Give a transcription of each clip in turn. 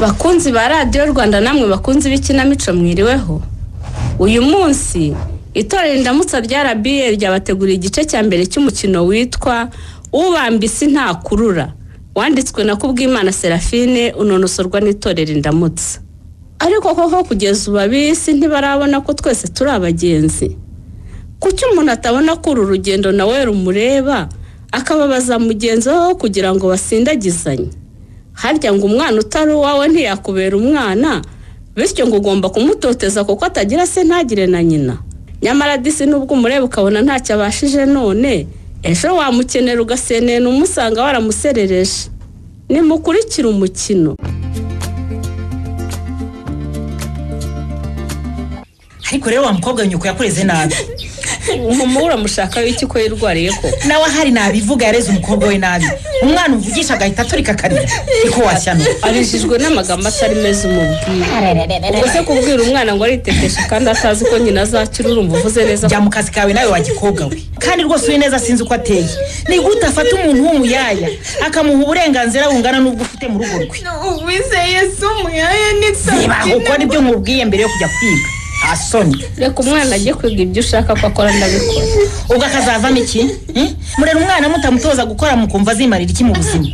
bakunzi ba radiyo rwanda namwe bakunzi b'ikinamico mwiriweho. Uyu munsi itorero indamutsa rya rba ryabateguriye igice cya mbere cy'umukino witwa ubambisi ntakurura wanditswe na kubwimana serafine unonosorwa n'itorero indamutsa ariko koko kugeza ubu ab'isi ntibarabona ko twese turi abagenzi. Kuki umuntu atabona ko uru rugendo nawe rumureba akababaza mugenzi we kugira ngo basindagizanye? Harya ngo umwana utari uwawe ntiyakubera umwana bityo ngo ugomba kumutoteza kuko atagira se ntagire na nyina. Nyamara disi nubwo umureba ukabona ntacyo abashije none ejo wamukenera ugasenena umusanga waramuserereje. Nimukurikire umukino. Ariko rero wa mukobwa nyoko yakureze nabi. Umuma uramushaka w'iki ko yirwariye ko? Nawe ahari nabivuga yareze umukobwa we nabi. Umwana uvugisha agahita aturika akarira niko washyano. Arijijwe n'amagambo atari meza umubwira ubwo se kubwira umwana ngo aritetesha kandi atazi ko nyina azakira urumva uvuze neza? Jya mu kazi kawe nawe wa gikobwa we. Kandi rwose uri neza sinzi uko ateye. Ni gute afata umuntu w'umuyaya akamuha uburenganzira bungana n'ubwo ufite mu rugo rwe? Uwizeye se umuyaya niba uko ni byo nkubwiye mbere yo kujya kwiga. Asoni. Reka umwana ajye kwiga ibyo ushaka ko akora ndabikora. Ubwo akazavamo iki Hmm? murera umwana mutamutoza gukora mukumva azimarira iki mu buzima?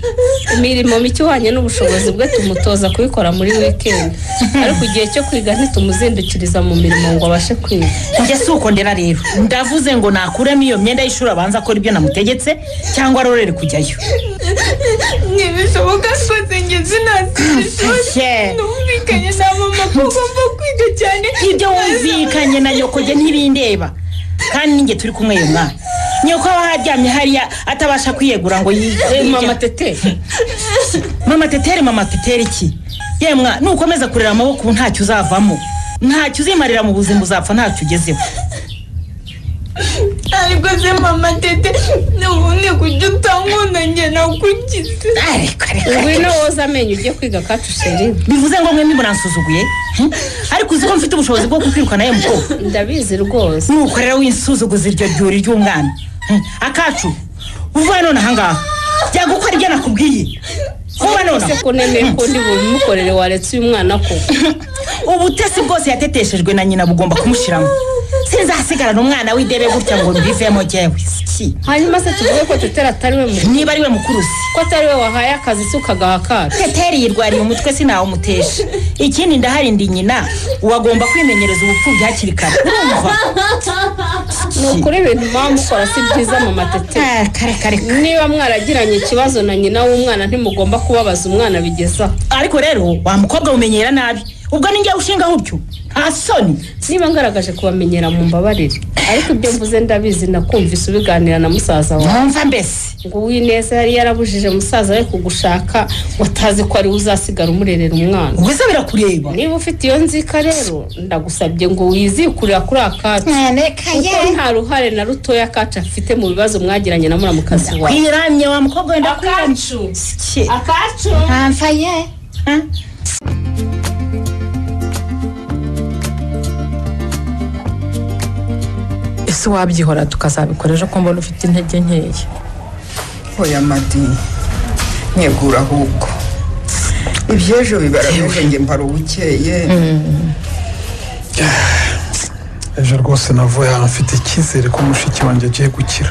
Imirimo mike ihwanye n'ubushobozi bwe tumutoza kubikora muri wikendi ariko igihe cyo kwiga ntitumuzindukiriza mu mirimo ngo abashe kwiga. Njye si uko ndera rero. Ndavuze ngo nakuremo iyo myenda y'ishuri abanza akora ibyo namutegetse cyangwa arorere kujyayo. Ntibishoboka rwose njye sinasize Ye. numvikanye na mama ko ugomba kwiga cyane. Ibyo wumvikanye na nyoko jye ntibindeba. Kandi ninjye turi kumwe uyu mwana. Nyoko aba haryamye hariya atabasha kwiyegura ngo yige. Eh, mama tete. Mama tetere mama tetere iki yemwa nukomeza kurera amaboko ubu ntacyo uzavamo. Ntacyo uzimarira mu buzima uzapfa ntacyo ugezeho. Ariko se mama tete ubundi kujya utankunda njye nakugize ngwino woza amenyo ujye kwiga kacu sheri bivuze ngo mwembi muransuzuguye Hmm? ariko uzi ko mfite ubushobozi bwo kukwirukana ye mukobwa ndabizi rwose. Nuko rero winsuzuguza iryo ryuri ry'umwana. Hmm. akacu uvuye none ahangaha jya gukora ibyo nakubwiye. Vuba none. Ese ko nemeye ko ndi bubimukorere waretse uyu mwana ko ubutesi bwose yateteshejwe na nyina bugomba kumushiramo sinzasigarana umwana w'idebe gutya ngo mbivemo jyewe. Si hanyuma se tuvuge ko tetera atari we mukuru niba ari we mukuru si ko atari we wahaye akazi se ukagaha kacu. Teteri yirwariye umutwe sinawumutesha. Ikindi ndahari ndi nyina wagomba kwimenyereza ubupfubyi hakiri kare. Urumva? Ni ukuri ibintu muba mukora si byiza mama tete. Ah, kare kare. Niba mwaragiranye ikibazo na nyina w'umwana ntimugomba kubabaza umwana bigezaho. Ariko rero wa mukobwa umenyera nabi. Ubwo ni njye ushinga utyo nta soni. Niba ngaragaje kubamenyera mu mbabarire ariko ibyo mvuze ndabizi nakumvise ubiganira na musaza wawe ntumva mbese? Ngo uwineza yari yarabujije musaza we kugushaka watazi ko ari we uzasigara umurerera umwana. Ubwo se birakureba? Niba ufite iyo nzika rero ndagusabye ngo wizikurira kuri akacu. Kuko nta ruhare na rutoya akacu afite mu bibazo mwagiranye na muramukazi wawe kwiramye wa mukobwa wenda kwiramye. Akacu. Akacu ntamfa ye. Ese wabyihora tukazabikora. Ejo ko mbona ufite intege nkeya. Oya madi. Nyegura ahubwo. Iby'ejo bibarameje njye mbara ubukeye ejo rwose navuye ahantu mfite icyizere ko mushiki wanjye agiye gukira.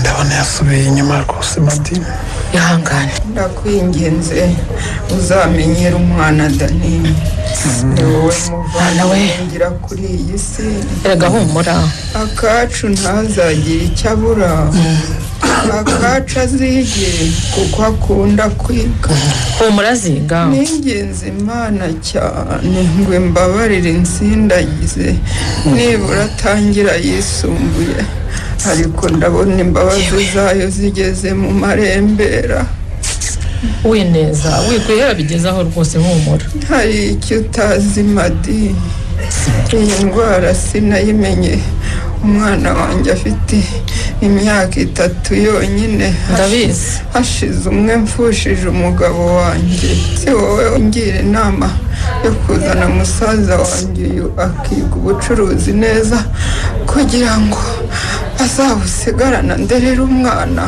Ndabona yasubiye inyuma rwose madini ihangane. Ndakwinginze uzamenyera umwana dani ni wowe muvana kuri iyi si. Erega humura. Akacu ntazagire icyo abura. Akacu azige kuko akunda kwiga. Humura ziga n'ingenzi imana cyane ngo imbabarire insindagize nibura atangira yisumbuye ariko ndabona imbabazi zayo zigeze mu marembera. Wineza wikwihera bigezaho rwose humura. Hari icyo utazi madi iyi ndwara sinayimenye. Umwana wanjye afite imyaka itatu yonyine. Ndabizi. Hashize umwe mfushije umugabo wanjye. Si wowe ungira inama yo kuzana musaza wanjye uyu akiga ubucuruzi neza kugira ngo azabusigarana nderera umwana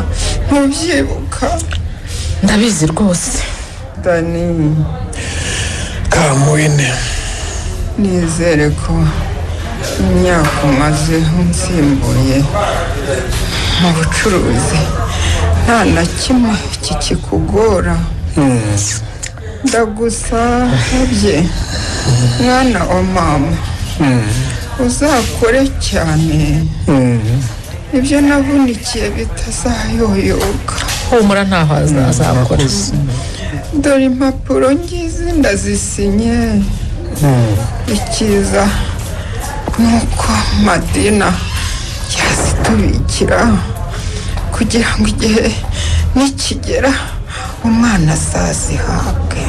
ntubyibuka ndabizi rwose. Dani. Kamuwine nizere ko imyaka umaze unsimbuye mu bucuruzi nta na kimwe kikikugora. Ndagusabye mwana wa mama. Uzakore cyane. Ibyo navunikiye bitazayoyoka humura ntaho azakora dore impapuro ngizi ndazisinye. Ikiza. Ni uko madina yazitubikira kugira ngo igihe nikigera umwana azazihabwe.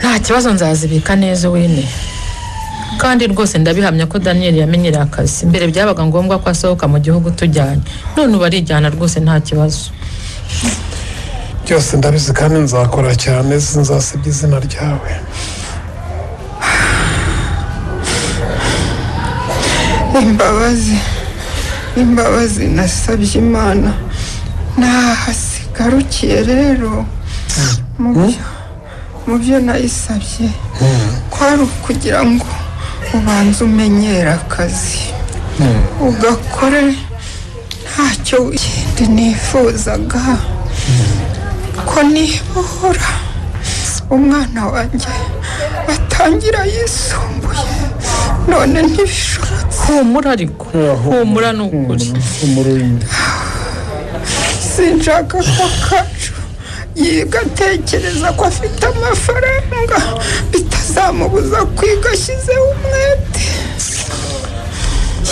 Nta kibazo nzazibika neza wene kandi rwose ndabihamya ko daniel yamenyereye akazi. Mbere byabaga ngombwa ko asohoka mu gihugu tujyanye. None ubu arijyana rwose nta kibazo. Byose ndabizi kandi nzakora cyane sinzasibye izina ryawe. Imbabazi imbabazi nasabye imana. Nahasigarukiye rero mu byo mu byo nayisabye. Kwari ukugira ngo ubanze umenyere akazi ugakore ntacyo kindi nifuzaga. Ko nibohora umwana wanjye atangira yisumbuye. None ntibishobotse humura ariko humura ni ukuri sinshaka ko kacu yiga atekereza ko afite amafaranga bitazamubuza kwiga ashyizeho umwete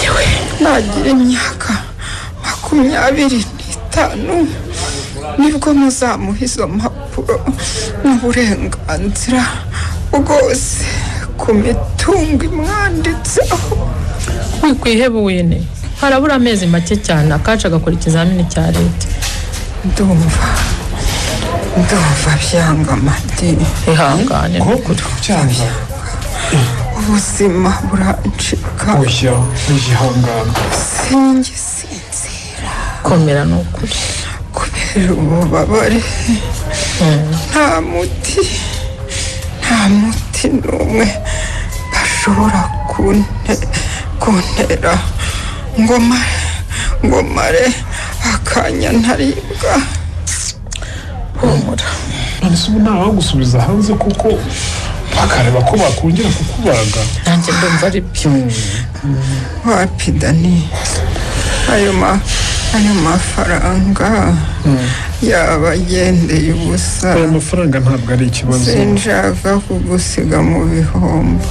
yewe nagira imyaka makumyabiri n'itanu ni bwo muzamuha izo mpapuro n'uburenganzira bwose ku mitungo imwanditseho wikwiheba wene harabura amezi make cyane. Akacu agakora ikizamini cya leta. Ndumva. Ndumva byanga amadini ihangane. Ni ukuri cyangwa ubuzima burancika. Oya igihangano. Singisinzira komera ni ukuri kubera ububabare. Nta muti. Nta muti. N'umwe bashobora kunte- kuntera ngo mare ngo mare akanya ntaribwa humura none se ubu ntawagusubiza hanze kuko bakareba ko bakongera kukubaga. Nanjye ndumva ari byo wapi dani ayo ma ayo mafaranga. Yaba agendeye ubusa. Aya mafaranga ntabwo ari ikibazo. Sinshaka kugusiga mu bihombo.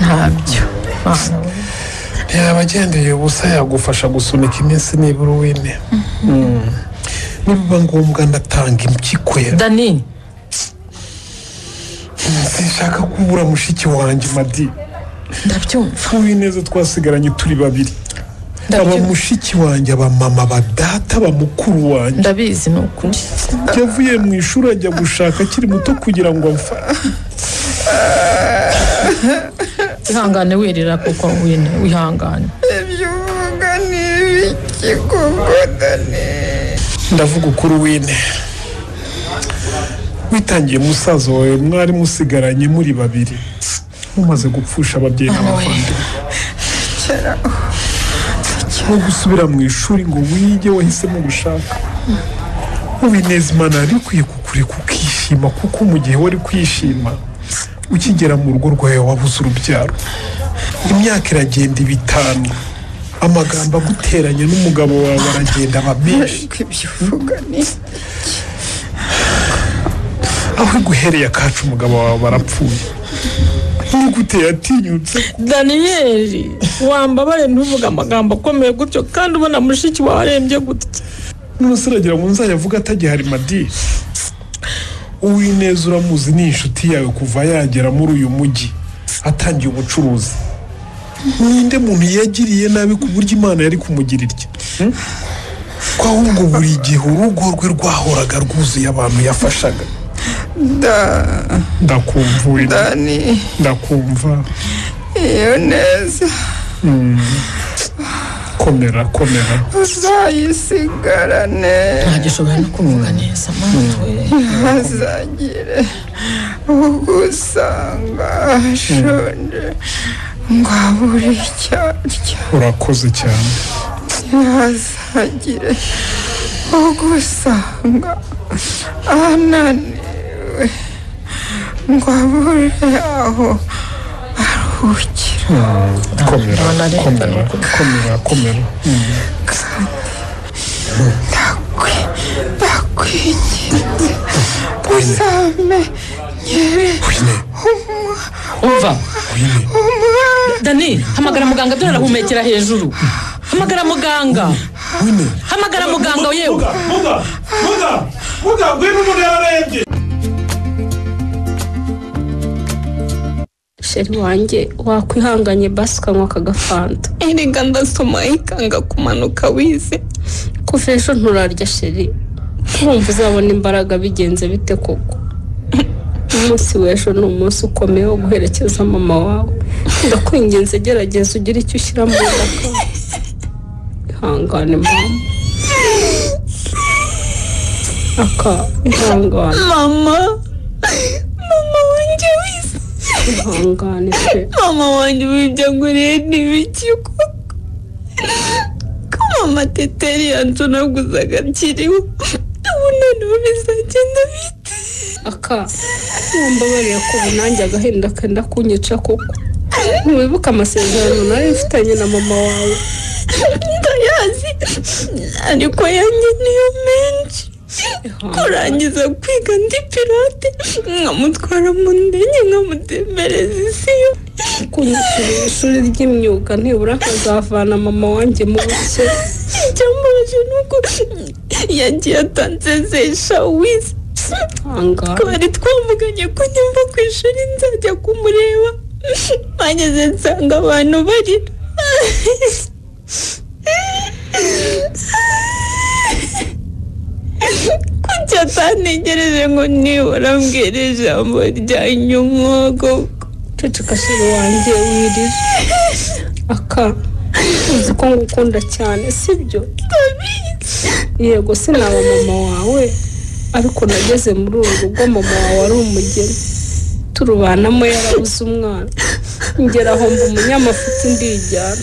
Ntabyo. Mana we. yaba agendeye ubusa yagufasha gusunika iminsi nibura uwine. Nibiba ngombwa ndatanga impyiko ya dani. Sinshaka kubura mushiki wanjye madi. Ndabyumva. Neza twasigaranye turi babiri. Aba mushiki wanjye aba mama aba data aba mukuru wanjye. Ndabizi ni ukuri yavuye mu ishuri ajya gushaka akiri muto kugira ngo amfate ihangane wirira kuko wine wihangane. Ibyo uvuga ni ibiki dani ndavuga ukuri wine witangiye musaza wawe mwari musigaranye muri babiri. Mumaze gupfusha ababyeyi n'abavandimwe. Nko gusubira mu ishuri ngo wige wahisemo gushaka. Ubineza imana yari ikwiye kukureka ukishima kuko mu gihe wari kwishima ukigera mu rugo rwawe wabuze urubyaro. Imyaka iragenda itanu amagambo aguteranya n'umugabo wawe aragenda aba menshi. Aho guhereye akacu umugabo wawe barapfuye. Ni gute yatinyutse daniyeli wambabare ntuvuge amagambo akomeye gutyo kandi ubona mushiki wawe arembye gutya aragira ngo nzayavuga atagihari madi uwineza uramuzi ni inshuti yawe kuva yagera muri uyu mujyi atangiye ubucuruzi. Ninde muntu yagiriye nabi ku buryo imana yari kumugira itya Hmm? ko ahubwo buri gihe urugo rwe rwahoraga rwuzuye abantu yafashaga. Ndakumva ndakumva. Iyo neza. Ko komera komera. Uzayisigarane ntagishoboye no kuvuga neza we ntazagire ugusanga ashonje. Ngo abure icyo arya urakoze cyane. Ntazagire ugusanga ananiwe. Ngo abure aho aruhukira komera Mana leta komera ni ukuri. komera komera ndakwinginze uzamenyere wine umva wine dani hamagara muganga dore arahumekera hejuru. Hamagara muganga. Wine hamagara muganga yewe. Muga muga muga muga ngwino umuntu yararembye sheri wanjye wakwihanganye basi ukanywa aka gafanta erega ndasoma ikanga kumanuka wize. Kuva ejo nturarya sheri urumva uzabona imbaraga bigenze bite koko? Umunsi w'ejo ni umunsi ukomeye wo guherekeza mama wawe. Ndakwinginze gerageza ugire icyo ushyira mu nda ihangane mama. Aka ihangane. Mama! Ihangane pe mama wanjye wibyo nguriye n'ibiki koko. Ko mama teteri yancunaguzaga akiriho ubu noneho bizagenda bite. Aka wambabariye ko ubu nanjye agahinda kenda kunyica koko. Ntiwibuke amasezerano nari mfitanye na mama wawe. Ndayazi ariko yanjye niyo menshi. Kurangiza kwiga ndi pilote nkamutwara mu ndege nkamutembereza isi yo kunyishyurira ishuri ry'imyuga nibura nkazavana mama wanjye mu bukene icyambabaje ni uko yagiye atansezesha wize ihangane twari twavuganye ko nimba ku ishuri nzajya kumureba. Bageze nsanga abantu barira kuki atantegereje ngo nibura mbwira ijambo rya nyumwogo ceceka sheri wanjye wirira aka uzi ko ngukunda cyane sibyo yego sinaba mama wawe ariko nageze muri uru rugo mama wawe ari umugeni turubanamo yarabuze umwana ngera aho mba umunyamafuti ndijyana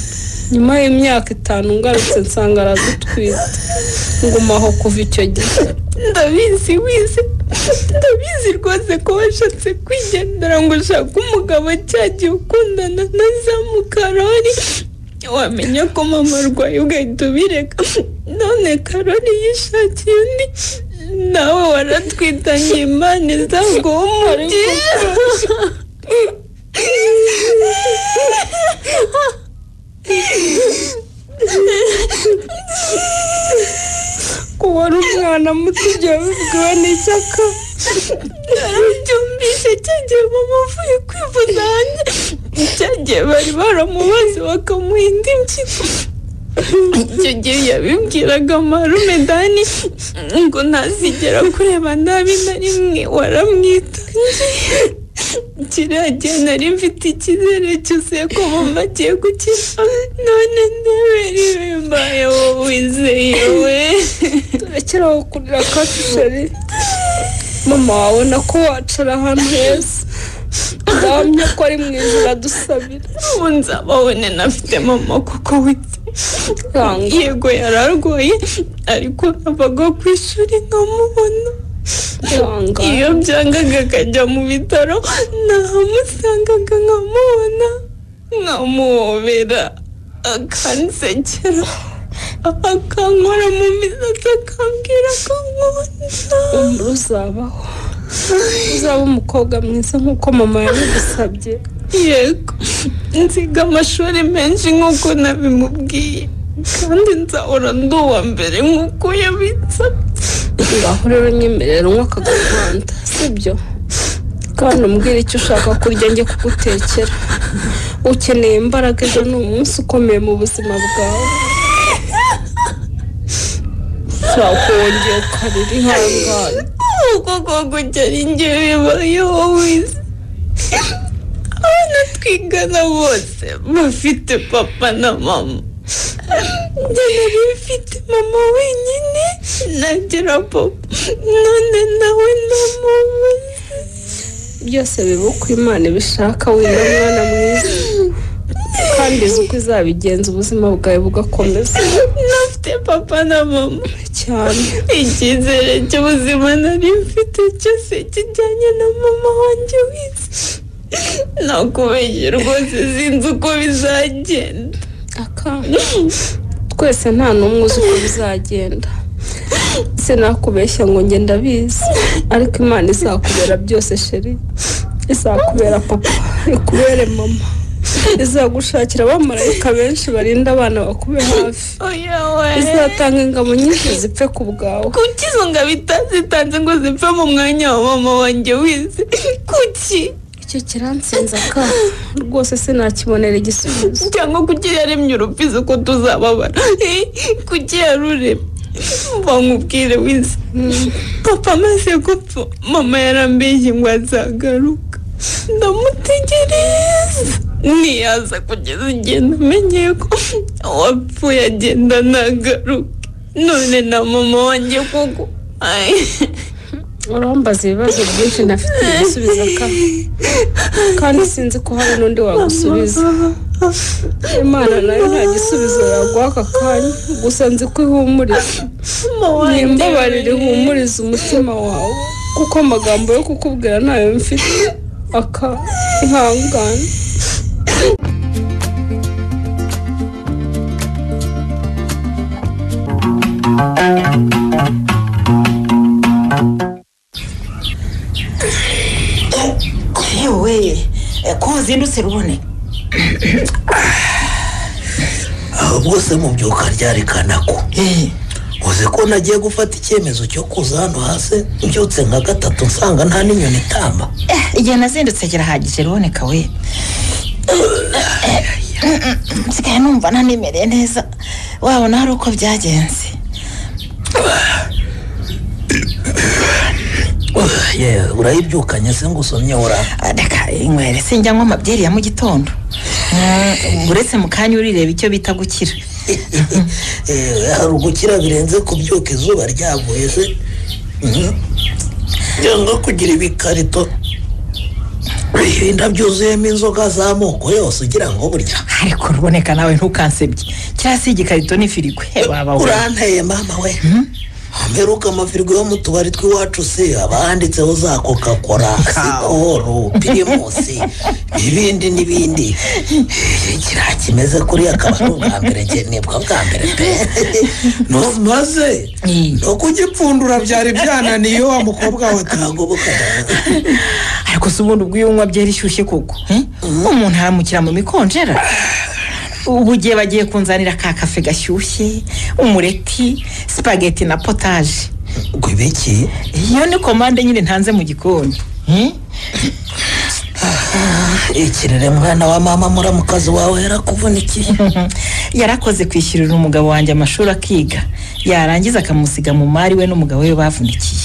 nyuma y'imyaka itanu ngarutse nsanga aradutwite ngumaho kuva icyo gihe. Ndabizi wize. Ndabizi rwose ko washatse kwigendera ngo ushake umugabo cyagiye ukundana na za mukarori wamenya ko mama arwaye ugahita ubireka. None karori yishakiye undi. Nawe waratwitanye imana izaguha umugisha ko wari umwana muto igihe wabibwiwe n'ishyaka narabyumvise cyagiye mama avuye kwivuza hanze. Cyagiye bari baramubaze bakamuha indi mpyiko icyo gihe yabibwiraga marume dani ngo ntazigera kureba nabi na rimwe waramwitangiye kiriya nari mfite icyizere cyose ko mama agiye gukira none ndebera ibimbaye wowe wizeye we turekeraho kurira kacu sheri mama wawe nako wacara ahantu heza ndahamya ko ari mu ijoro adusabira ubu nzababone nafite mama kuko Yanga. yego yari arwaye ariko navaga ku ishuri nkamubona. Iyo byangaga akajya mu bitaro nahamusangaga nkamubona nkamuhobera akansekera akankora mu misatsi akambwira ko nkunda umuri uzabaho uzaba umukobwa mwiza nk'uko mama yabigusabye yego nziga amashuri menshi nk'uko nabimubwiye kandi nzahora ndi uwa mbere nk'uko yabitsabye ngaho rero nyemerera unywa aka gahanda sibyo? Kandi umbwire icyo ushaka kurya njye kugutekera. Ukeneye imbaraga ejo ni umunsi ukomeye mu buzima bwawe. Urakongera ukarira ihangane. Uko koko cyari njye bibayeho wize abana twigana bose bafite papa na mama. Nari mfite mama wenyine? Nagira papa none nawe ndamubuze byose biba uko imana ibishaka wenda mwana mwiza. Kandi izi uko izabigenza ubuzima bwawe bugakomeza. Nafite papa na mama. Cyane. Icyizere cy'ubuzima nari mfite cyose kijyanye na mama wanjye wize nakubeshye rwose sinzi uko bizagenda. Aka twese nta n'umwe uzi uko bizagenda. Sinakubeshya ngo njye ndabizi. Ariko imana izakubera byose sheri izakubera papa. Ikubere mama. Izagushakira abamarayika benshi barinda abana bakube hafi. Izatanga ingabo nyinshi zipfe ku bwawe. Kuki izo ngabo itazitanze ngo zipfe mu mwanya wa mama wanjye wize? Kuki? Icyo kiransinze aka rwose sinakibonera igisubizo. Cyangwa kuki yaremye urupfizi ko tuzababara. Kuki yaruremye mva nkubwire wize. Papa amaze gupfa. Mama yarambeshye ngo azagaruka. Ndamutegereza. Ntiyaza kugeza igihe namenyeye ko uwapfuye agenda ntagaruke none na mama wanjye koko. Ay. urambaza ibibazo byinshi ntafite igisubizo kandi sinzi ko hari n'undi wagusubiza. Imana na yo nta gisubizo yaguha aka kanya. Gusa nzi ko ihumuriza. Nimbabarire ihumuriza umutima wawe. Kuko amagambo yo kukubwira ntayo mfite. Aka ihangane yewe ko wazindutse rubone ahubwo se mubyuka ryarekana ko uzi ko nagiye gufata icyemezo cyo kuza hano hasi? Mbyutse nka gatatu nsanga nta n'inyoni itamba igihe nazindutse kirahagije ruboneka we nsigaye numva nanimereye neza. Wabona hari uko byagenze. urayibyukanye se ngo usomye ura reka inywere sinjya nywa amabyeri ya mu gitondo. Mm, uretse mu kanya urireba icyo bita gukira. Eh, hari ugukira birenze kubyuka izuba ryavuye se? Cyangwa kugira ibikarito. Byuzuyemo inzoga z'amoko yose ugira ngo burya. Ariko ruboneka nawe ntukansebye. Cyangwa se igikarito n'ifirigo. He baba we uranteye mama we. Mperuka amafirigo yo mu tubari tw'iwacu se aba handitseho za coca cola sikoro pirimusi ibindi n'ibindi. Kiriya kimeze kuri akaba ari ubwa mbere ni bwo bwa mbere pe. Maze? No kugipfundura byari byananiye wa mukobwa we kagoboka ariko si ubundi ubwo iyo unywa byeri ishyushye koko eh? umuntu aramukira mu mikonjera. ubu gihe bagiye kunzanira ka kafe gashyushye umureti sipageti na potaje ngo ibiki iyo ni komande nyine ntanze mu gikoni. Eh? ikirere mwana wa mama muramukazi wawe yarakuvunikiye. Yarakoze kwishyurira umugabo wanjye amashuri akiga. Yarangiza akamusiga mu mari we n'umugabo we bavunikiye.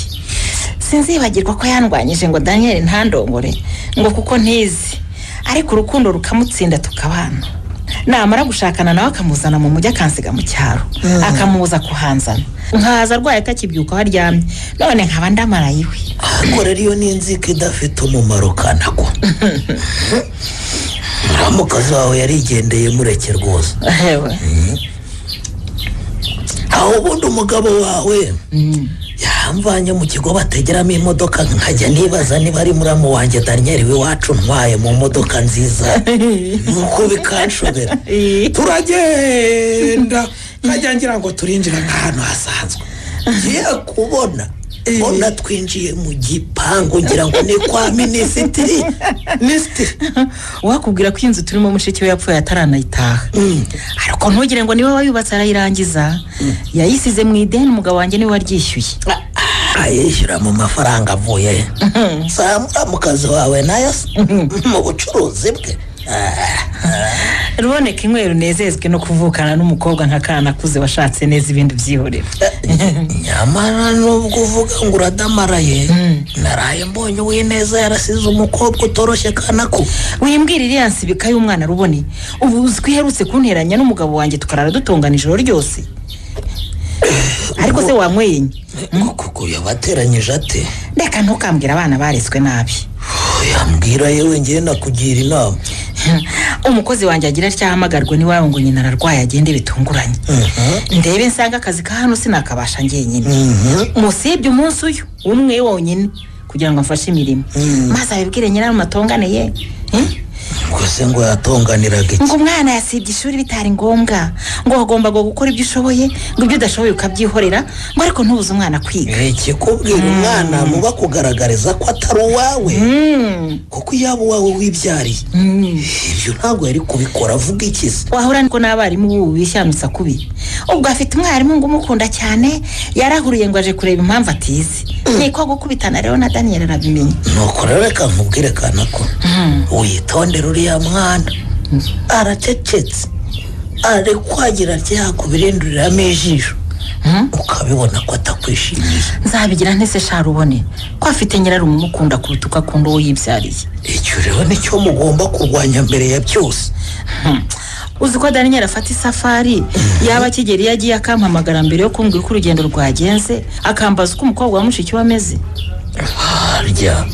Sinzibagirwa ko yandwanyije ngo daniel ntandongore ngo kuko ntizi. Ariko urukundo rukamutsinda tukabana. Namara gushakana nawe akamuzana mu mujyi akansiga mu cyaro. Akamubuza kuhanzana. Nkaza arwaye atakibyuka aho aryamye. None nkaba ndamaraye iwe. Ariko rero iyo ni inzika idafite umumaro kanagwa muramukazi wawe yarigendeye mureke rwose. Ewe. aho ubundi umugabo wawe. Yamvanye mu kigo bategeramo imodoka nkajya nibaza niba ari muramu wanjye daniel w'iwacu ntwaye mu modoka nziza. Nuko bikanshobera turagenda. Nkajya ngira ngo turinjira nk'ahantu hasanzwe. Ngiye kubona mbona twinjiye mu gipangu ngira ngo ni kwa minisitiri. Minisitiri. Wakubwira ko inzu turimo mushiki we yapfuye ataranayitaha. Ariko ntugire ngo ni we wayubatse arayirangiza. Yayisize mu ideni umugabo wanjye ni we waryishyuye. Ayishyura mu mafaranga avuye. Za muramukazi wawe na yo mu bucuruzi bwe. Ah, ruboneka inywera unezezwe no kuvukana n'umukobwa nka kana akuze washatse neza ibindi byihorera nyamara nubwo uvuga ngo uradamaraye naraye mbonye uwineza yarasize umukobwa utoroshye kanako wimbwira iriya nsibika y'umwana rubone ubu ko iherutse kunteranya n'umugabo wanjye tukarara dutongana ijoro ryose. Ariko se wanyweye kuko yabateranyije ate? Reka ntukambwire abana baretswe nabi. Yambwira yewe ngewe nakugira inama. umukozi wanjye agira atya ahamagarwe n'iwabo ngo nyina ararwaye agende bitunguranye. Ndebe nsanga akazi ka hano sinakabasha njyenyine musibye umunsi uyu umwe wonyine kugira ngo amfashe imirimo. Maze abibwire nyina amatongane ye gusa ngo yatonganiraga iki? Ngo umwana yasibye ishuri bitari ngombwa. Ngo wagombaga gukora ibyo ushoboye ngo ibyo udashoboye ukabyihorera ngo ariko ntubuze umwana kwiga. Ikikubwira umwana muba kugaragariza ko atari uwawe. Kuko yaba uwawe wibyariye. Ibyo ntabwo yari kubikora avuga ikizi wahura niko n'abarimu b'ubu bishyamutsa kubi. Ubwo afite umwarimu ngo umukunda cyane yarahuriye ngo aje kureba impamvu atizi niko gukubitana rero na daniel arabimenye. Nuko rero reka nkubwire kanako. Witondere uriya mwana aracecetse ari kwagira rya kubirinduriramo ijisho ukabibona ko atakwishimiye nzabigira ntese sharubone. Ko afite nyirarume umukunda kuruta uko akunda uwo yibyariye icyo rero ni cyo mugomba kurwanya mbere ya byose. Uzi ko daniel afata isafari? Yaba akigera iyo agiye akampamagara mbere yo kumbwira uko urugendo rwagenze? Akambaza uko umukobwa wa mushiki we ameze? Harya?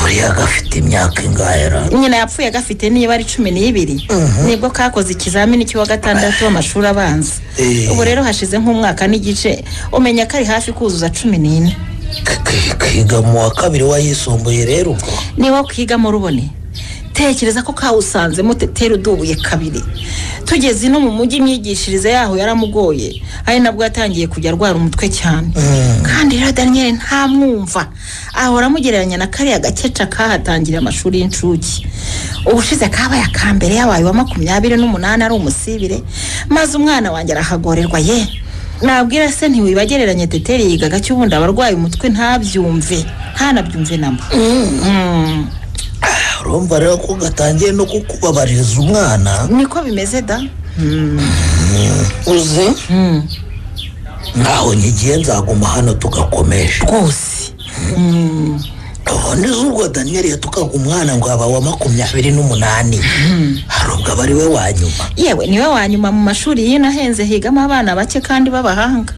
Buriya gafite imyaka ingahe ra? Nyina yapfuye gafite niba ari cumi n'ibiri. Nibwo kakoze ikizamini cy'uwa gatandatu w'amashuri abanza. Eh. ubu rero hashize nk'umwaka n'igice umenya ko ari hafi kuzuza cumi n'ine. Kiga mu wa kabiri wayisumbuye rero ubwo? Niwo kwigamo rubone. Tekereza ko kawusanzemo teteri udubuye kabiri. Tugeze no mu mujyi imyigishirize yaho yaramugoye. Ari nabwo yatangiye kujya arwara umutwe cyane. Kandi rero daniel ntamwumva. Ahora amugereranya na kariya gakeca kahatangiriye amashuri y'incuke. Ubushize kabaye aka mbere yabaye wa makumyabiri n'umunani ari umusibire maze umwana wanjye arahagorerwa ye. Nabwira se ntiwibagereranye teteri yigaga cy'ubundi abarwaye umutwe ntabyumve. Ntanabyumve namba Mm. Urumva rero ko gatangiye no kukubabariza umwana? Niko bimeze da? Uzi? Nkaho nyigiye nzaguma hano tugakomeje rwose. Ubundi z'ubwo daniyeli yatukaga umwana ngo aba wa makumyabiri n'umunani. Hari ubwo aba ari we wa nyuma. Yewe ni we wa nyuma mu mashuri y'ino ahenze higamo abana bake kandi b'abahanga.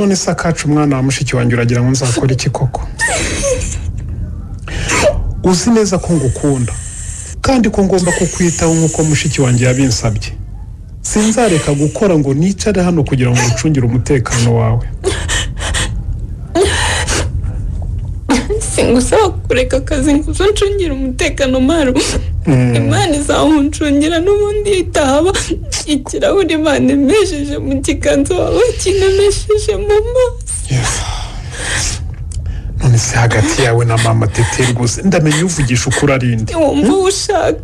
None se akacu umwana wa mushiki wanjye uragira ngo nzakore iki koko? Uzi neza ko ngukunda kandi ko ngomba kukwitaho nk'uko mushiki wanjye yabinsabye. Sinzareka gukora ngo nicare hano kugira ngo ngucungire umutekano wawe. Singusaba kureka akazi ngo uzacungire umutekano maru imana izawuncungira n'ubundi itahaba. Ikirahuri imana imesheje mu kiganza wawe kinemesheje mu maso. None se hagati yawe na mama tete rwose ndamenya uvugisha ukuri arinde wumva uwo ushaka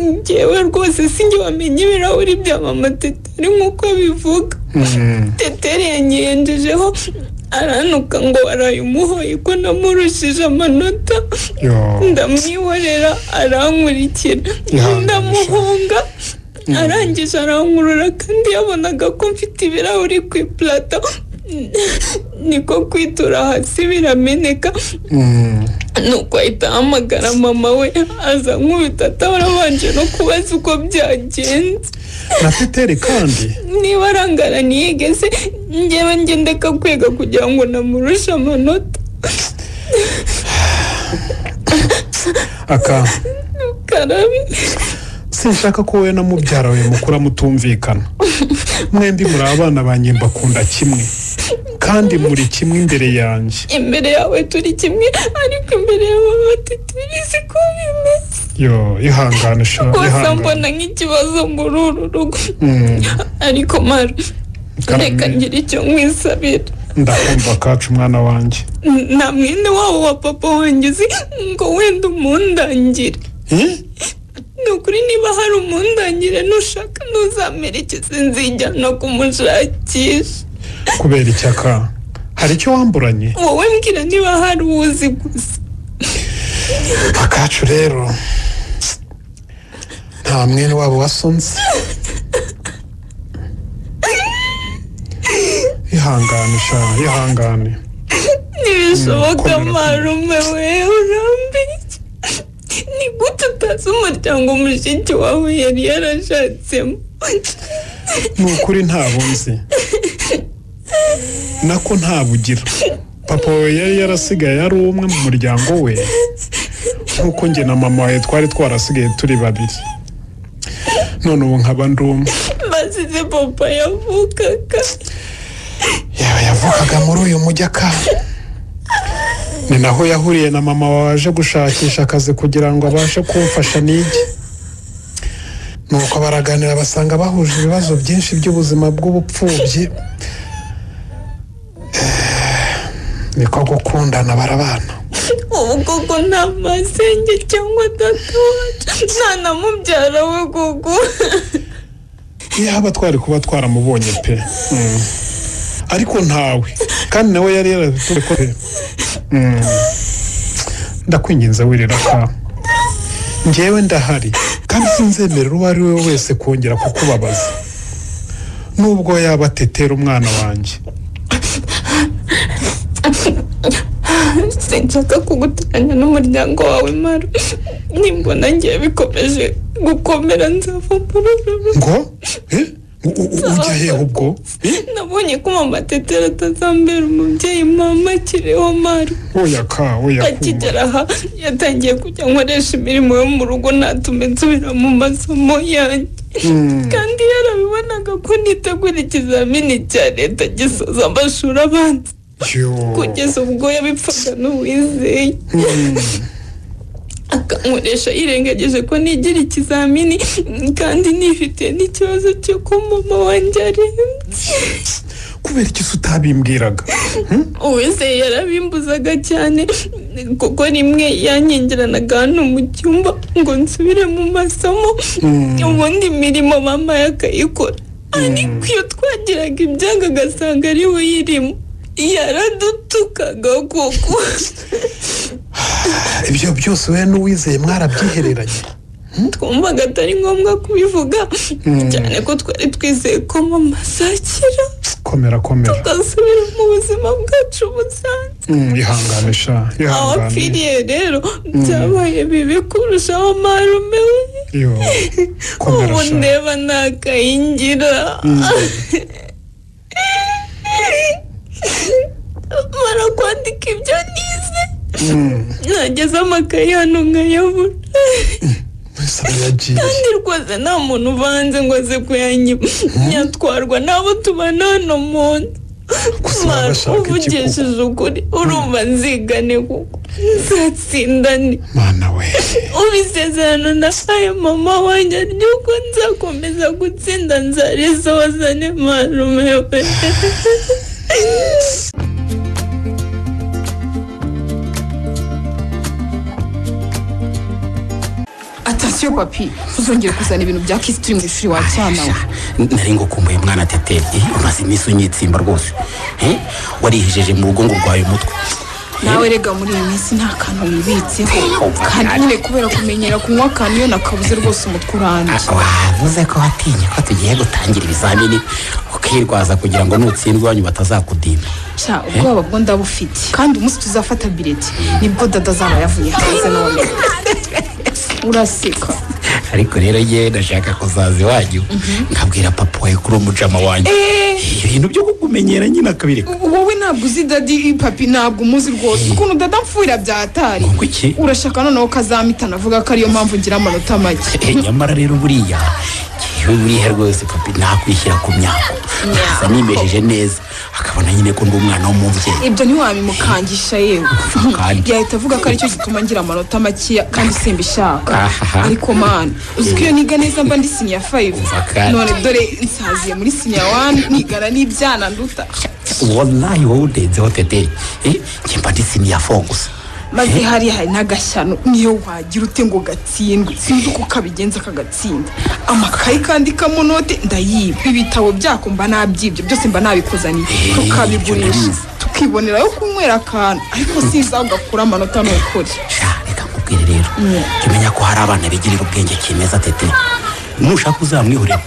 ngewe rwose sinjye wamenya ibirahuri bya mama teteri nk'uko bivuga teteri yanyiyenjejeho aranuka ngo waraye umuhoye ko namurushije amanota. Ndamwihorera arankurikira ndamuhunga arangije arankurura kandi yabonaga ko mfite ibirahuri ku ipurato niko kwitura hasi birameneka. Nuko ahita ahamagara mama we aza nkubita atabara abanje no kubaza uko byagenze. Na tetere kandi? Niba arangara ntiyigeze ngewe ngendeka kwiga kugira ngo namurushe amanota. Aka. Karabi sinshaka ko wowe na mubyara wawe mukura mutumvikana. Mwembi muri abana banjye mbakunda kimwe. Kandi muri kimwe imbere yanjye imbere yawe turi kimwe ariko imbere yawe bateteri siko bimeze. Yo ihangane sha gusa ihangane. Mbona nk'ikibazo muri uru rugo. Mm. ariko Karame. Reka ngira icyo nkwisabira ndakumva kacu umwana wanjye nta mwene wabo wa papa wanjye uzi ngo wenda umundangire ni ukuri niba hari umundangire nushaka ntuzamerekeze nzijyana kumushakisha kubera icyaka hari icyo wamburanye wowe mbwira niba hari uwuzi gusa akacu rero nta mwene wabo wasonze ihangane sha ihangane. Ntibishoboka marume we urambike ni gute utazi umuryango mushiki wawe yari yarashatsemo? Ni ukuri ntabwo nzi nako ntabugira papa we yari yarasigaye ari umwe mu muryango we. Nk'uko njye na mama we twari twarasigaye turi babiri. None ubu nkaba ndi umwe basize papa yavukaga. Yaba yavukaga muri uyu mujyi aka? Ni naho yahuriye na mama waje gushakisha akazi kugira ngo abashe kumfasha nige nuko baraganira basanga bahuje ibibazo byinshi by'ubuzima bw'ubupfubyi. Eh, niko gukundana barabana. Ubu koko nta masenge cyangwa wacu nta na mubyara we koko yaba twari kuba twaramubonye pe. Mm. Ariko ntawe. Kandi nawe yari yarabitore ko Mm. ndakwinginze wirira ka. Njyewe ndahari. Kandi sinzemerera uwo ari we wese kongera kukubabaza. Nubwo yaba atetera umwana wanjye. Sinshaka kuguteranya n'umuryango wawe mara. Nimbona ngiye bikomeje gukomera nzava ngo? Eh? Ujya hehe ubwo nabonye ko mama tetera atazambera umubyeyi mama akiriho mara oya ka oya kuma akigera aha yatangiye kujya nkoresha imirimo yo mu rugo ntatume nsubira mu masomo yanjye. Kandi yarabibonaga ko nitegura ikizamini cya leta gisoza amashuri abanza. Kugeza ubwo yabipfaga n'uwizeye. Akankoresha yirengagije ko nigira ikizamini kandi nifitiye n'ikibazo cy'uko mama wanjye arembye. Kubera iki se utabimbwiraga? Uwizeye yarabimbuzaga cyane kuko rimwe yanyingiranaga hano mu cyumba ngo nsubire mu masomo. Ubundi imirimo mama yakayikora. Ariko iyo twagiraga ibyago agasanga ari we uyirimo. Yaradutukaga koko. ibyo byose we n'uwizeye mwarabyihereranye twumvaga atari ngombwa kubivuga cyane ko twari twizeye ko mama azakira. Komera komera. Tugasubira mu buzima bwacu busanzwe. Mm, ihangane sha aho apfiriye rero byabaye bibi kurushaho marume we. Ubu ndeba ntakayingira mara kwandika ibyo nize nageze amakaye hano nkayabura kandi rwose nta muntu uvanze ngo aze kuyanyiba nyatwarwa n'abo tubana hano mu nzu uvugishije ukuri. Urumva nzigane kuko nzatsindane. Mana we. Ubu isezerano nahaye mama wanjye ry'uko nzakomeza gutsinda nzarizozane marume we atasiyo papi uzongera kuzana ibintu bya kisi turi mu ishuri wa cyana nari ngukumbuye mwana tete eh, umaze iminsi unyitsimba rwose. Eh, warihejeje mu rugo ngo urwaye umutwe. Nawe rega muri iyi minsi nta kantu wibitseho. Kandi nyine kubera kumenyera kunywa akantu iyo nakabuze rwose umutwe uranjye wavuze ko watinye ko tugiye gutangira ibizamini ukirwaza kugira ngo nutsindwa iwanyu batazakudima sha ubwoba bwo ndabufite. Kandi umunsi tuzafata bireti ni bwo dada azaba yavuye hanze none. uraseka ariko rero yewe ndashaka kuzaza iwanyu nkabwira papa wawe kuri umujama wanjye ibintu byo kukumenyera nyine akabireka. Wowe ntabwo uzi dadi papi ntabwo umuzi rwose. Ukuntu dada mfuhira byatari. Urashaka noneho ko azamitana avuga ko ariyo mpamvu ngira amanota make. Eh, nyamara rero buriya buriya rwose papi nakwishyira ku myaka. Nkaza nimejeje neza akabona nyine ko ndi umwana w'umubyeyi ibyo ntiwabimukangisha yewe yahita avuga ko ari cyo gituma ngira amanota makeya kandi simbishaka. Ariko mani uzi ko iyo niga neza mba ndi siniya fayive none dore nsaziye muri siniya wani nigana n'ibyana nduta. Wallahi wowe udenzeho tete. Eh, njye mba ndi siniya fo gusa. Maze hariya hari n'agashyano niyo wagira ute ngo gatsindwe? Sinzi uko kabigenza kagatsinda. Amakayi kandikamo note ndayiba. Ibitabo byako mba nabyibye byose mba nabikuzaniye. Eh, tukabigurisha. Ibyo tukibonerayo kunywera akantu. Ariko sinza ugakura amanota ni ukuri reka nkubwire rero. Jya umenya ko hari abana bigirira ubwenge kimeza tete. Nushaka uzamwihurira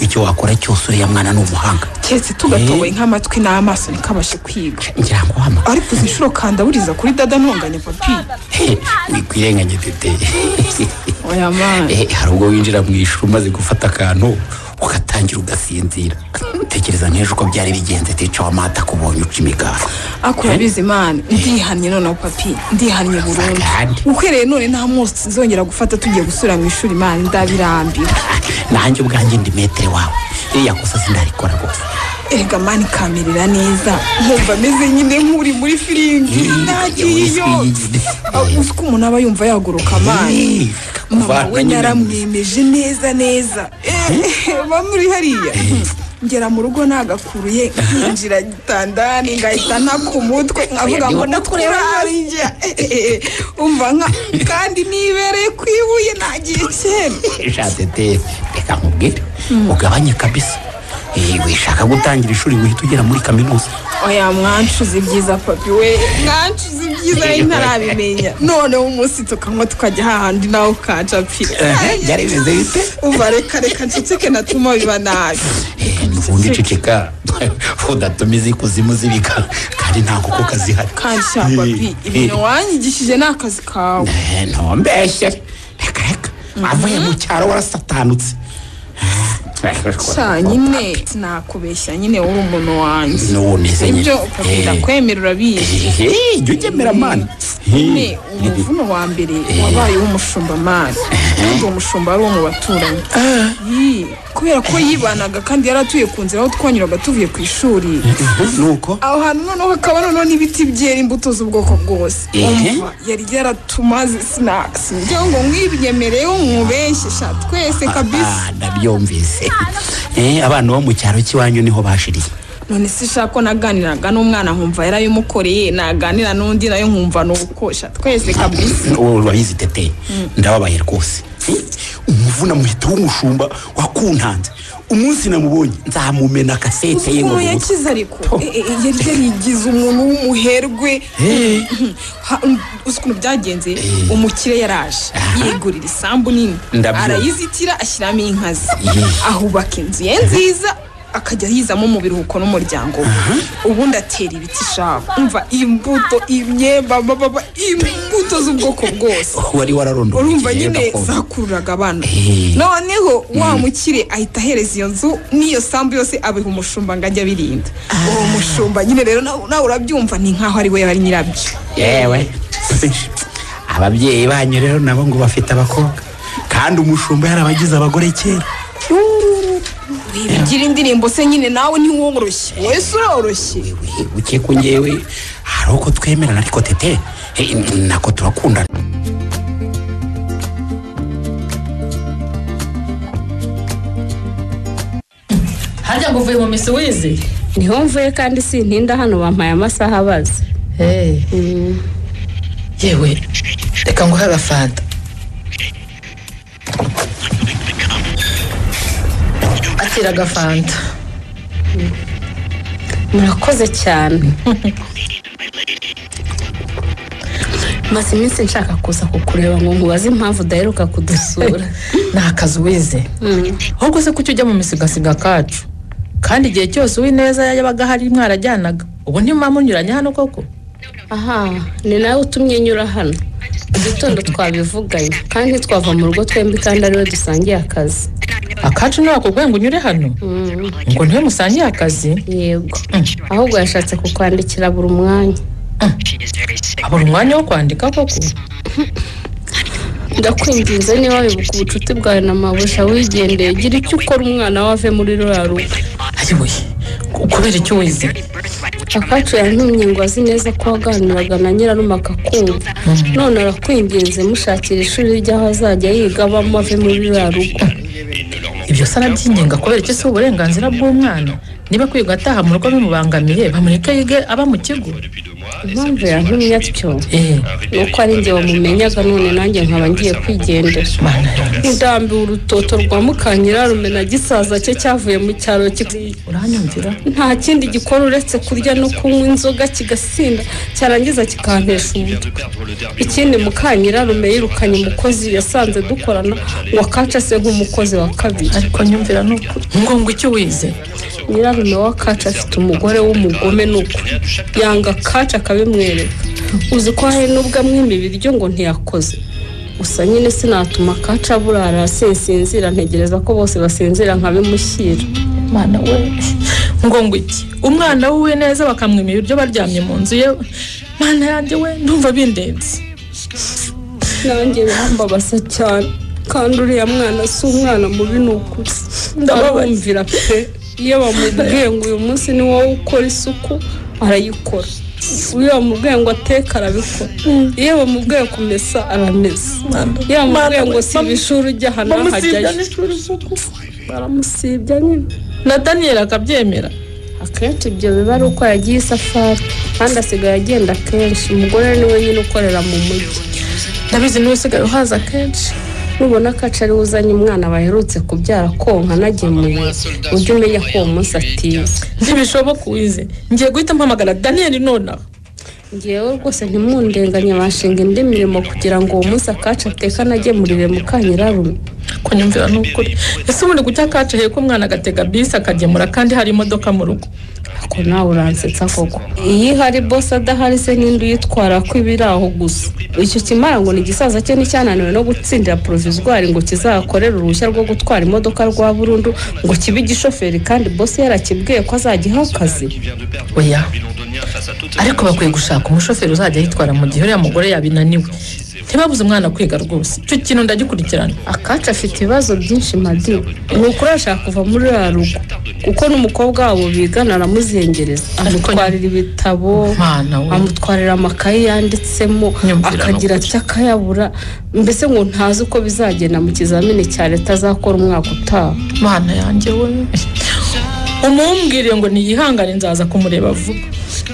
icyo wakora cyose uriya mwana ni umuhanga. Keretse tugatoboye nk'amatwi n'amaso ntikabashe kwiga. Ngira ngo wama ariko uzi inshuro kandaburiza kuri dada ntonganya papi. Wikwirenganye tete oya mani Eh, hari ubwo winjira mu ishuri umaze gufata akantu ugatangira ugasinzira. Tekereza nk'ejo uko byari bigenze tica wamata kubonye uca imigara. Ako urabizi mani ndihannye noneho papi. Ndihannye burundu. Uhereye none nta munsi nzongera gufata tugiye gusubira mu ishuri mani ndabirambiwe nanjye ubwanjye ndi metere wawe. Iriya kosa sindarikora rwose. Erega mani kamerera neza. Nkumva ameze nyine nk'uri muri firingi. Nagiyeyo Ah, uzi ko umuntu aba yumva yaguruka mani mama we naramwemeje neza neza. Eh, bamwe uri hariya. Ngera mu rugo nagakuruye nkinjira gitandani ngahita nta ku mutwe nkavuga ngo ndakureba hariya umva nka kandi nibereye ku ibuye nagiye kera jatete reka nkubwire. Ugabanye kabisa. Wishaka gutangira ishuri wihita ugera muri kaminuza. Oya mwancuze ibyiza papi we. Mwancuze ibyiza yari ntarabimenya noneho umunsi tukanywa tukajya hahandi nawe ukacapira Eh, byari bimeze bite? Uva reka reka nceceke natuma biba nabi. Ubundi ceceka udatumiza ikuzimu zibika kandi nta nkoko kazihari. Kandi sha papi ibintu wanyigishije ni akazi kawe. Ntumbeshye reka reka. Avuye mu cyaro warasatanutse. Sha nyine sinakubeshya nyine uri umuntu wanjye. Ibyo papi Eh. ndakwemera urabizi Eh, jya ugemera nyine umuvuno wa mbere wabaye uw'umushumba mani kandi uwo mushumba wari uwo mu baturanyi. Yii, kubera ko yibanaga kandi yari atuye ku nzira aho twanyuraga tuvuye ku ishuri. Nuko? Aho hantu noneho hakaba noneho n'ibiti byera imbuto z'ubwoko bwose. Yari yaratumaze. Sina sinjya ngo mwibyemereyeho mwubeshye sha. Twese kabisa. Ndabyumvise Eh, abana bo mu cyaro cy'iwanyu ni ho bashiriye. None se shaka ko naganiraga n'umwana nkumva yarabimukoreye naganira n'undi na yo nkumva ni ukosha twese kabisa. Urabizi tete ndababaye rwose. Eh, umuvuna muhita w'umushumba wakuntanze umunsi namubonye nzamumena kasete ye ngo yakize ariko. E- e- yari yarigize umuntu w'umuherwe Ha- uzi ukuntu byagenze? Umukire yaraje. Yigurira isambu nini. Arayizitira ashyiramo inka ze. Yee. ahubaka inzu ye nziza akajya yizamo mu biruhuko n'umuryango. We ubundi atera ibiti shaka umva imbuto imyemba imbuto z'ubwoko bwose. Wari wararondora urumva nyine zakururaga abana. Eh. noneho wa mukire ahita ahereza iyo nzu n'iyo sambu yose abiha umushumba ngo ajye abirinda. Uwo mushumba nyine rero nawe urabyumva ni nkaho ari we yari nyirabyo. Yewe. Ababyeyi banyu rero nabo ngo bafite abakobwa. Kandi umushumba yarabagize abagore kera. Wibigira indirimbo se nyine nawe ntiworoshye wowe se uroroshye? Uke ko ngewe hari uko twemerana ariko tete? Eh, nako turakundana harya ngo uvuye mu misi wize ni ho mvuye kandi sintinda hano bampaye amasaha abaze. Hey. yewe reka nguhe agafanta akira agafanta murakoze cyane. Maze iminsi nshaka kuza kukureba ngo nkubaze impamvu udaheruka kudusura. Ni akazi wize. Ahubwo se kuki ujya mu misigasiga kacu? Kandi igihe cyose uwineza yabaga hari mwarajyanaga ubu ntimunyuranye hano koko? Aha ni nawe utumye nyura hano. Igitondo twabivuganye kandi ntitwava mu rugo twembi kandi ari we dusangiye akazi. Akacu ntiwakubwiye ngo unyure hano? Ngo ni we musangiye akazi? Yego. Ahubwo yashatse kukwandikira buri mwanya. Abura umwanya wo kwandika koko? ndakwinginze niba wibuka ubucuti bwawe na mabusha wigendeye gira icyo ukora umwana we ave muri ruriya rugo. Kubera icyo wize. Akacu yantumye ngo azi neza ko waganiraga na nyirarume akakumva. None arakwinginze mushakira ishuri ry'aho azajya yiga abamo ave muri ruriya rugo. Ibyo se arabyinginga kubera icyo si uburenganzira bw'umwana. Niba kwiga ataha mu rugo bimubangamiye bamureke yige aba mu kigo. Impamvu yantumye atyo. Ni uko ari njye wamumenyaga none nanjye nkaba ngiye kwigendera. Ndambiwe urutoto rwa mukanyirarume na gisaza cye cyavuye mu cyaro uranyumvira? Nta kindi gikora uretse kurya no kunywa inzoga kigasinda cyarangiza kikantesha umutwe. Ikindi mukanyirarume yirukanye umukozi yasanze dukorana ngo akaca se nk'umukozi wa kabiri. Ariko nyumvira ni ukuri. Ngo icyo wize? Nyirarume wa kaca afite umugore w'umugome ni ukuri. Yanga kaca akabimwereka uzi ko hari n'ubwo amwima ibiryo ngo ntiyakoze? Gusa nyine sinatuma kaca burara sinsinzira ntegereza ko bose basinzira nkabimushyira. Mana we. Ngo ngo iki? Umwana we neza bakamwima ibiryo baryamye mu nzu ye mana yanjye we ndumva bindenze. Nanjye birambabaza cyane. Kandi uriya mwana si umwana mubi ni ukuri. Ndababumvira pe. Iyo bamubwiye ngo uyu munsi ni wowe ukora isuku arayikora. Iyo bamubwiye ngo ateke arabikora. Iyo bamubwiye kumesa aramesa. Iyo bamubwiye ngo siba ishuri ujya aha n'aha ajyayo baramusibya nyine. Na daniyeli akabyemera. Akenshi ibyo biba ari uko yagiye isafari kandi asigaye agenda kenshi. Umugore ni we nyine ukorera mu mujyi. Ndabizi ni we usigaye uhaza kenshi. Nubona ko aca ari we uzanye umwana baherutse kubyara konka anagemuye ujye umenya ko uwo munsi atize. Ntibishoboka uwize. Ngiye guhita mpamagara daniyeli nonaha. Ngewe rwose ntimundenganye bashinga indi mirimo kugira ngo uwo munsi akacu ateka anagemurire mukanyirarume nyumvira ni ukuri ese ubundi gucya akacu heko umwana agatega bisi akagemura kandi hari imodoka mu rugo. Ako nawe uransetsa koko. Iyo ihari bose adahari se n'indi uyitwara ko iba iri aho gusa. Icyo kimara ngo ni igisaza cye n'icyananiwe no gutsindira porovizwari ngo kizakorere uruhushya rwo gutwara imodoka rwa burundu ngo kibe igishoferi kandi bose yarakibwiye ko akazi. Oya. Ariko bakwiye gushaka umushoferi uzajya yitwara mu gihe uriya mugore yabinaniwe. Ntibabuze umwana kwiga rwose. Icyo kintu ndagikurikirana. Akacu afite ibibazo byinshi madi. Ni ukuri arashaka kuva muri ruriya rugo. Kuko n'umukobwa wabo bigana aramuzengereza. Amutwarira ibitabo amutwarira amakayi yanditsemo akagira ati akayabura. Mbese ngo ntazi uko bizagenda mu kizamini cya leta azakora umwaka utaha. Mana yanjye we. Umumbwire ngo niyihangane nzaza kumureba vuba.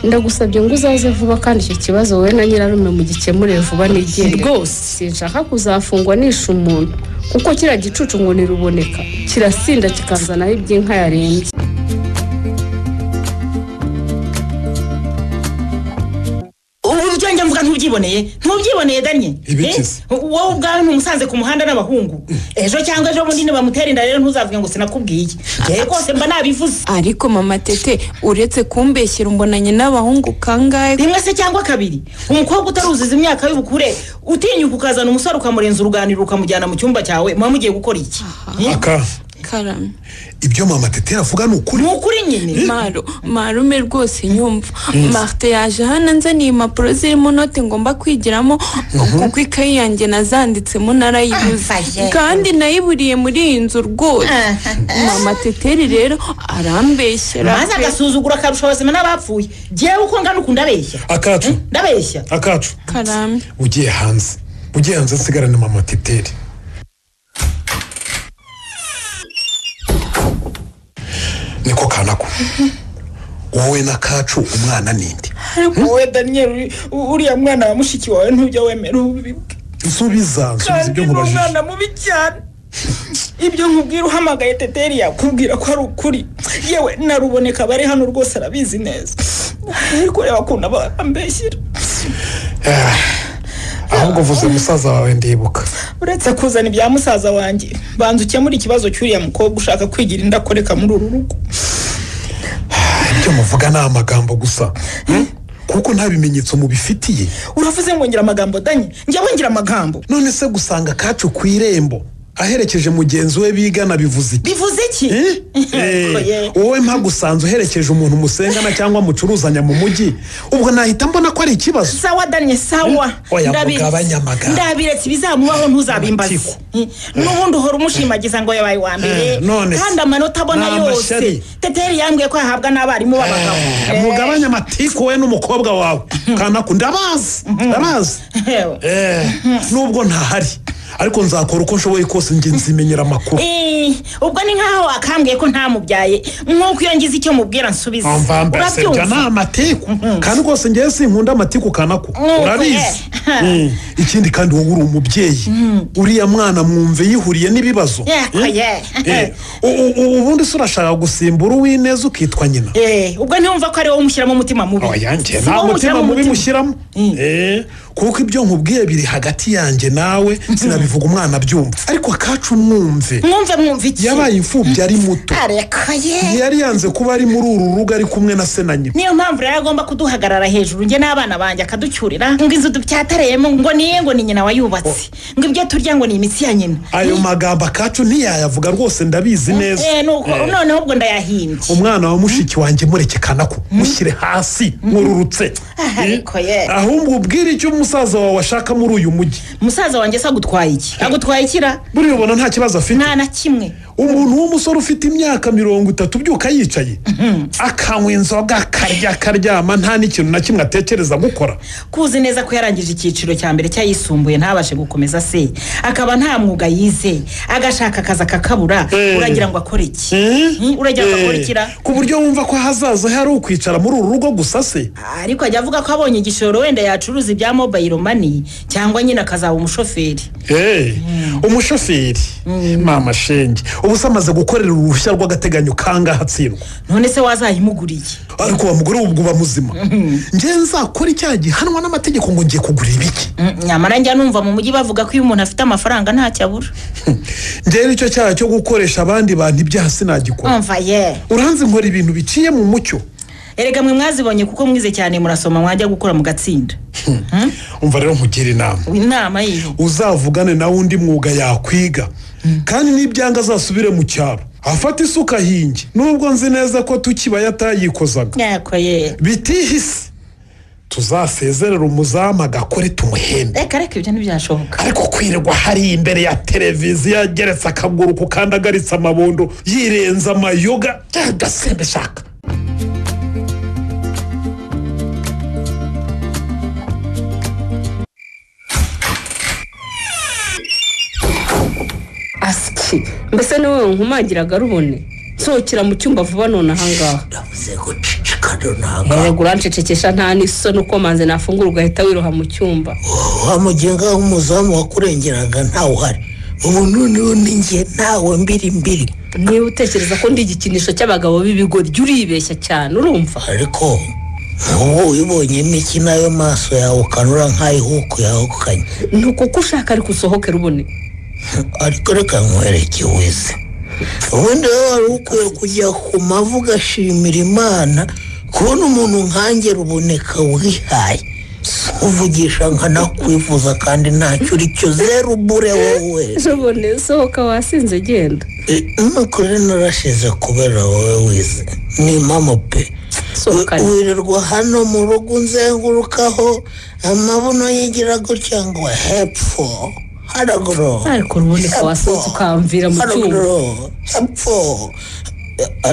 Ndagusabye ngo uzaze vuba kandi icyo kibazo wowe na nyirarume mugikemurire vuba nigende rwose. Sinshaka kuzafungwa nishe umuntu kuko kiriya gicucu ngo ntiruboneka. Kirasinda kikazanaho iby'inka yarembye. Mvuga ntubyiboneye danye. Eh, wowe ubwawe ntumusanze ku muhanda n'abahungu. Ejo cyangwa ejo bundi nibamutera inda rero ntuzavuge ngo sinakubwiye. Yewe rwose mba nabivuze. Ariko mama tete uretse kumbeshyira umbonanye n'abahungu kangahe? Rimwe se cyangwa kabiri. Umukobwa utaruzuza imyaka y'ubukure utinyuka ukazana umusore ukamurenza uruganiriro ukamujyana mu cyumba cyawe. Muba mugiye gukora iki? Eh? aka karame ibyo mama tete avuga ni ukuri. Ni ukuri nyine maro marume rwose nyumva. Marite yaje hano anzaniye impapuro zirimo note ngomba kwigiramo kuko ikayi yanjye nazanditsemo narayibuze Afashe. kandi nayiburiye muri iyi nzu rwose. Mama teteri rero arambeshyera maze agasuzugura akarusha abazima n'abapfuye. Jyewe uko ngana uku ndabeshya. Akacu. Eh, ndabeshya. Akacu. Karame. Ugiye hanze. Ugiye hanze asigarane mama teteri niko kanako. Wowe na kacu umwana ninde ariko wowe daniyeli uriya mwana wa mushiki wawe ntujya wemera ububi bwe nsubiza nsubiza kandi ibyo ni nkubajije. umwana mubi cyane. Ibyo nkubwira uhamagaye teteri yakubwira ko ari ukuri. Yewe naruboneka bari hano rwose arabizi neza. Ariko reba ukuntu aba ambeshyira ahubwo uvuze musaza wawe ndibuka. Uretse kuzana ibya musaza wanjye banza ukemure ikibazo cy'uriya mukobwa ushaka kwigira indakoreka muri uru rugo. Ibyo muvuga ni amagambo gusa. Kuko nta bimenyetso mubifitiye. Uravuze ngo ngira amagambo danye njya ngira amagambo. None se gusanga kacu ku irembo? Aherekeje mugenzi we bigana bivuze iki? Bivuze iki? Eh, ye. wowe mpagusanze uherekeje umuntu musengana cyangwa mucuruzanya mu mujyi ubwo nahita mbona ko ari ikibazo. Sawa danye sawa. Oya, Ndabiretse. ibizamubaho ntuzabimbaze. Eh, n'ubundi uhora umushimagiza ngo yabaye uwa mbere. Eh, kandi amanota abona yose. Teteri yambwiye ko yahabwa n'abarimu b'abagabo. Eh, mugabanye amatiku we n'umukobwa wawe. Kanaku ndabazi. Ndabazi. Eh, nubwo ntahari. Ariko nzakora uko nshoboye kose njye nzimenyera amakuru. Eh, ubwo ni nkaho akambwiye ko ntamubyaye. Nk'uko iyo ngize icyo mubwira nsubiza mva mbese ibyo ni amatiku kandi rwose ngewe sinkunda amatiku kanaku Nuko, urabizi. Mm. ikindi kandi wowe uri umubyeyi. Uriya mwana mwumve yihuriye n'ibibazo. Mm. ye. Eh, ubundi se urashaka gusimbura uw'ineza ukitwa nyina? Eh, ubwo ntiwumva ko ari wowe umushyiramo umutima mubi? Si nta mutima mubi mushyiramo. Eh, kuko ibyo nkubwiye biri hagati yanjye nawe sinabivuga umwana abyumva. Ariko akacu mwumve. Mwumve mwumve iki? Yabaye imfubyi ari muto. Ntiyari yanze kuba ari muri uru rugo ari kumwe na se na nyina. Niyo mpamvu rero agomba kuduhagarara hejuru njye n'abana banjye akaducyurira. Ngo inzu dupyatareyemo ngo niye ngo ni nyina wayubatse. Ngo ibyo turya ngo ni imitsi ya nyina. Ayo magambo akacu ntiyayavuga rwose ndabizi neza. Eh, nuko Eh. noneho ubwo ndayahimbye. Umwana wa mushiki wanjye murekekana ko? Mushyire hasi nkururutse ariko ye ahubwo ubwire icyo umusaza wawe ashaka muri uyu mujyi musaza wanjye se agutwaye. Iki agutwaye ikira buriya ubona nta kibazo afite. Nta na kimwe. Umuntu w'umusore ufite imyaka mirongo itatu ubyuka yicaye. Akanywa inzoga akarya akaryama nta n'ikintu na kimwe atekereza gukora. Kuzi neza ko yarangije icyiciro cya mbere cyayisumbuye ntabashe gukomeza se. Akaba nta mwuga yize. Agashaka akazi akakabura Eh. uragira ngo akore iki? Hmm, uragira ngo akore ikira ku buryo wumva ko ahazaza hari ukwicara muri uru rugo gusa se. Ariko ajya avuga ko abonye igishoro wenda yacuruza ibya mobayiro mani cyangwa nyine akazaba umushoferi. Eh, umushoferi. Mama shenge ubu se amaze gukorera uruhushya rw'agateganyo kangahe atsindwa? None se wazayimuguriye? Ariko wa mugore ubwo uba muzima. Ngewe nzakora icyaha gihanwa n'amategeko ngo ngiye kugura ibiki? Mm, nyamara njya numva mu mujyi bavuga ko iyo umuntu afite amafaranga ntacyo abura ngewe ni cyo cyaha cyo gukoresha abandi bantu ibyaha sinagikora. Uranze nkora ibintu biciye mu mucyo. Erega mwe mwazibonye kuko mwize cyane murasoma mwajya gukora mu gatsinda. Umva rero nkugira inama. Inama yihe uzavugane nawe undi mwuga yakwiga. Kandi n'ibyanga azasubire mu cyaro. Afata isuka ahinge. Nubwo nzi neza ko tukibaye atayikozaga. Ye. Bitihise. Tuzasezerere umuzamu agakore tumuhembe reka reka ibyo ntibyashoboka. Ariko kwirirwa hari imbere ya televiziyo ageretse akaguru ku kandi agaritse amabondo yirenza amayoga. Agasembe shaka. Asiki mbese ni wowe nkumagiraga rubone nsohokera mu cyumba vuba none ahangaha ndavuze gucicika runaka yego urancecekesha nta n'isoni uko manze nafungura ugahita wiroha mu cyumba. Wamugenga nk'umuzamu wakurengeraga ntawe uhari. Ubu noneho ni njye ntawe mbiri mbiri. Niba utekereza ko ndi igikinisho cy'abagabo b'ibigori jya uribeshya cyane urumva? Ariko nk'ubu ubibonyemo iki n'ayo maso yawe ukanura nk'ayo ihuku yahukanye? Ni uko ushaka ariko usohoke rubone. Ariko reka nkwereke wese ubundi wowe wari ukwiye kujya ku mavi ugashimira imana kubona umuntu nkange ruboneka wihaye. Uvugisha nkanakwifuza kandi ntacyo uri cyo. Zeru bure wowe. Rubone sohoka wasinze genda. Nukuri narashize kubera wowe wize ni mama pe. Wirirwa hano mu rugo unzengurukaho amabuno yigira gutya ngo hepfo? Haraguru ariko ruboneka wasohotse ukamvira mu haraguru hepfo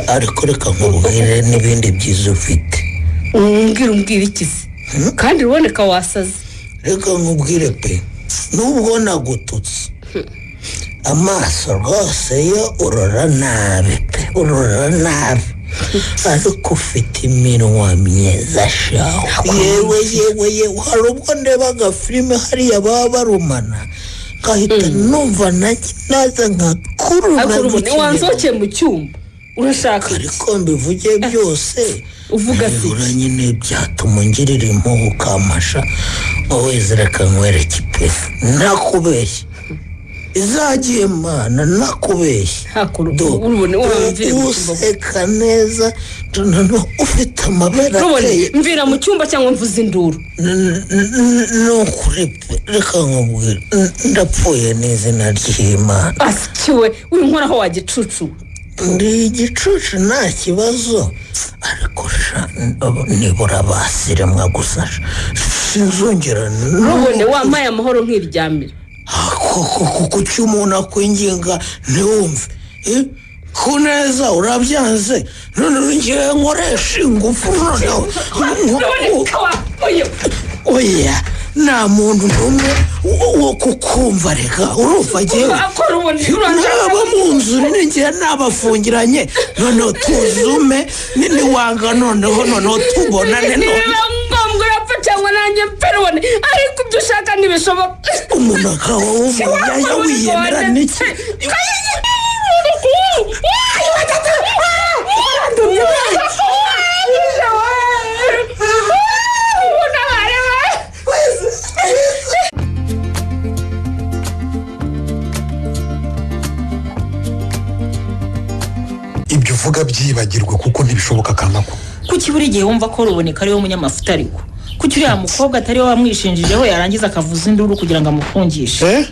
ariko reka nkubwire n'ibindi byiza ufite. Umbwira umbwira iki se? Kandi ruboneka wasaze. Reka nkubwire pe. Nubwo nagututse. Amaso rwose yo urora nabi pe. Urora nabi. Ariko ufite iminwa myiza shaho yewe yewe yewe. Hari ubwo ndeba agafilime hariya baba barumana. Ngahita numva nanjye naza nkakurura ariko mu cyumba urashaka? Ariko mbivuge byose. uvuga nibura nyine byatuma ungirira impuhwe ukamasha wowe zireka nkwereke pe ntakubeshya izagiye mana nakubeshye. Cyumba. useka neza ufite amabere ateye. mvira mu cyumba cyangwa mvuze induru ni ukuri reka nkubwire ndapfuye n'izina ry'imana asikiwe winkoraho wagicucu ndi igicucu nta kibazo. Ariko nibura basiremwa gusa. Sinzongera n- rubone wampaye amahoro nk'iryamira. Kuki umuntu akwinginga ntiwumve Eh? ku neza urabyanze none ngewe nkoresha ingufu noneho oya nta muntu n'umwe wo- kukumva reka urumva urangiza naba mu nzu ninjye nabafungiranye noneho tuzume ni- niwanga noneho noneho tubonane niba urapfa cyangwa nanjye mpe rubone ariko ibyo ushaka ntibishoboka umuntu akaba wumva wiyemera n'iki ibyo uvuga byibagirwe kuko ntibishoboka kanako kuki buri gihe wumva ko ruboneka ari we munyamafuta ariko? Kuki uriya mukobwa atari we wamwishinjijeho yarangiza akavuza induru kugira ngo amufungishe. Eh?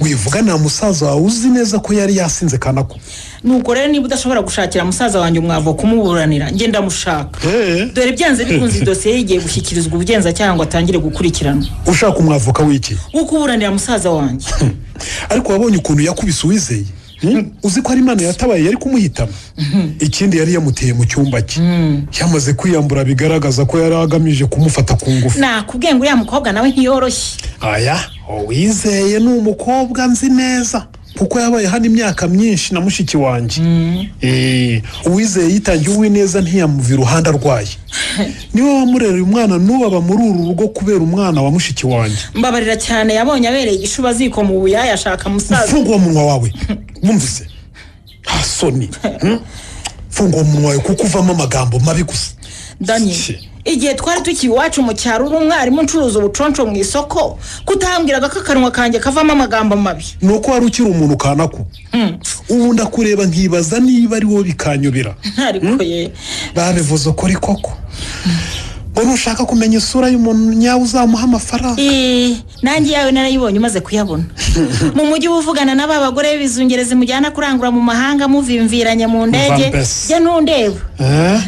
Wivuga nta musaza wawe uzi neza ko yari yasinze kanako nuko rero niba udashobora gushakira musaza wanjye umwavo kumuburanira njye ndamushaka. Eh. dore byanze bikunze idosiye ye igiye gushyikirizwa ubugenzacyaha ngo atangire gukurikiranwa. Ushaka umwavoka w'iki wo kuburanira musaza wanjye. Ariko wabonye ukuntu yakubise uwizeye? Uzi ko ari imana yatabaye? Yari kumuhitamo. Ikindi yari yamuteye mu cyumba cye. Yamaze kwiyambura bigaragaza ko yari agamije kumufata ku ngufu. Nakubwiye ngo uriya mukobwa nawe ntiyoroshye. Aya uwizeye ni umukobwa nzi neza. Kuko yabaye hano imyaka myinshi na mushiki wanjye. Eh, uwizeye yitangiye uwineza ntiyamuva iruhande arwaye. Niwe wamurereye umwana n'ubaba muri uru rugo kubera umwana wa mushiki wanjye. Mbabarira cyane yabonye abereye igishuba ziko mu buyaya ashaka musaza. Funga uwo munwa wawe. Wumvise? Nta soni hmm? funga uwo munwa wawe kuko uvamo amagambo mabi gusa. Dani igihe twari tukiri iwacu mu cyaro uri umwarimu ucuruza ubuconco mu isoko kutambwiraga ko akanwa kanjye kavamo amagambo mabi. Ni uko wari ukiri umuntu kanako ubu ndakureba nkibaza niba ari wowe bikanyobera. Ye. Babivuze ukuri koko. Ngo ntushaka kumenya isura y'umuntu nyawe uzamuha amafaranga. Eh, nanjye yawe narayibonye umaze kuyabona. Mu mujyi uba uvugana n'aba bagore b'ibizungerezi mujyana kurangura mu mahanga muvimviranye mu ndege. Jya ntundeba. Eh?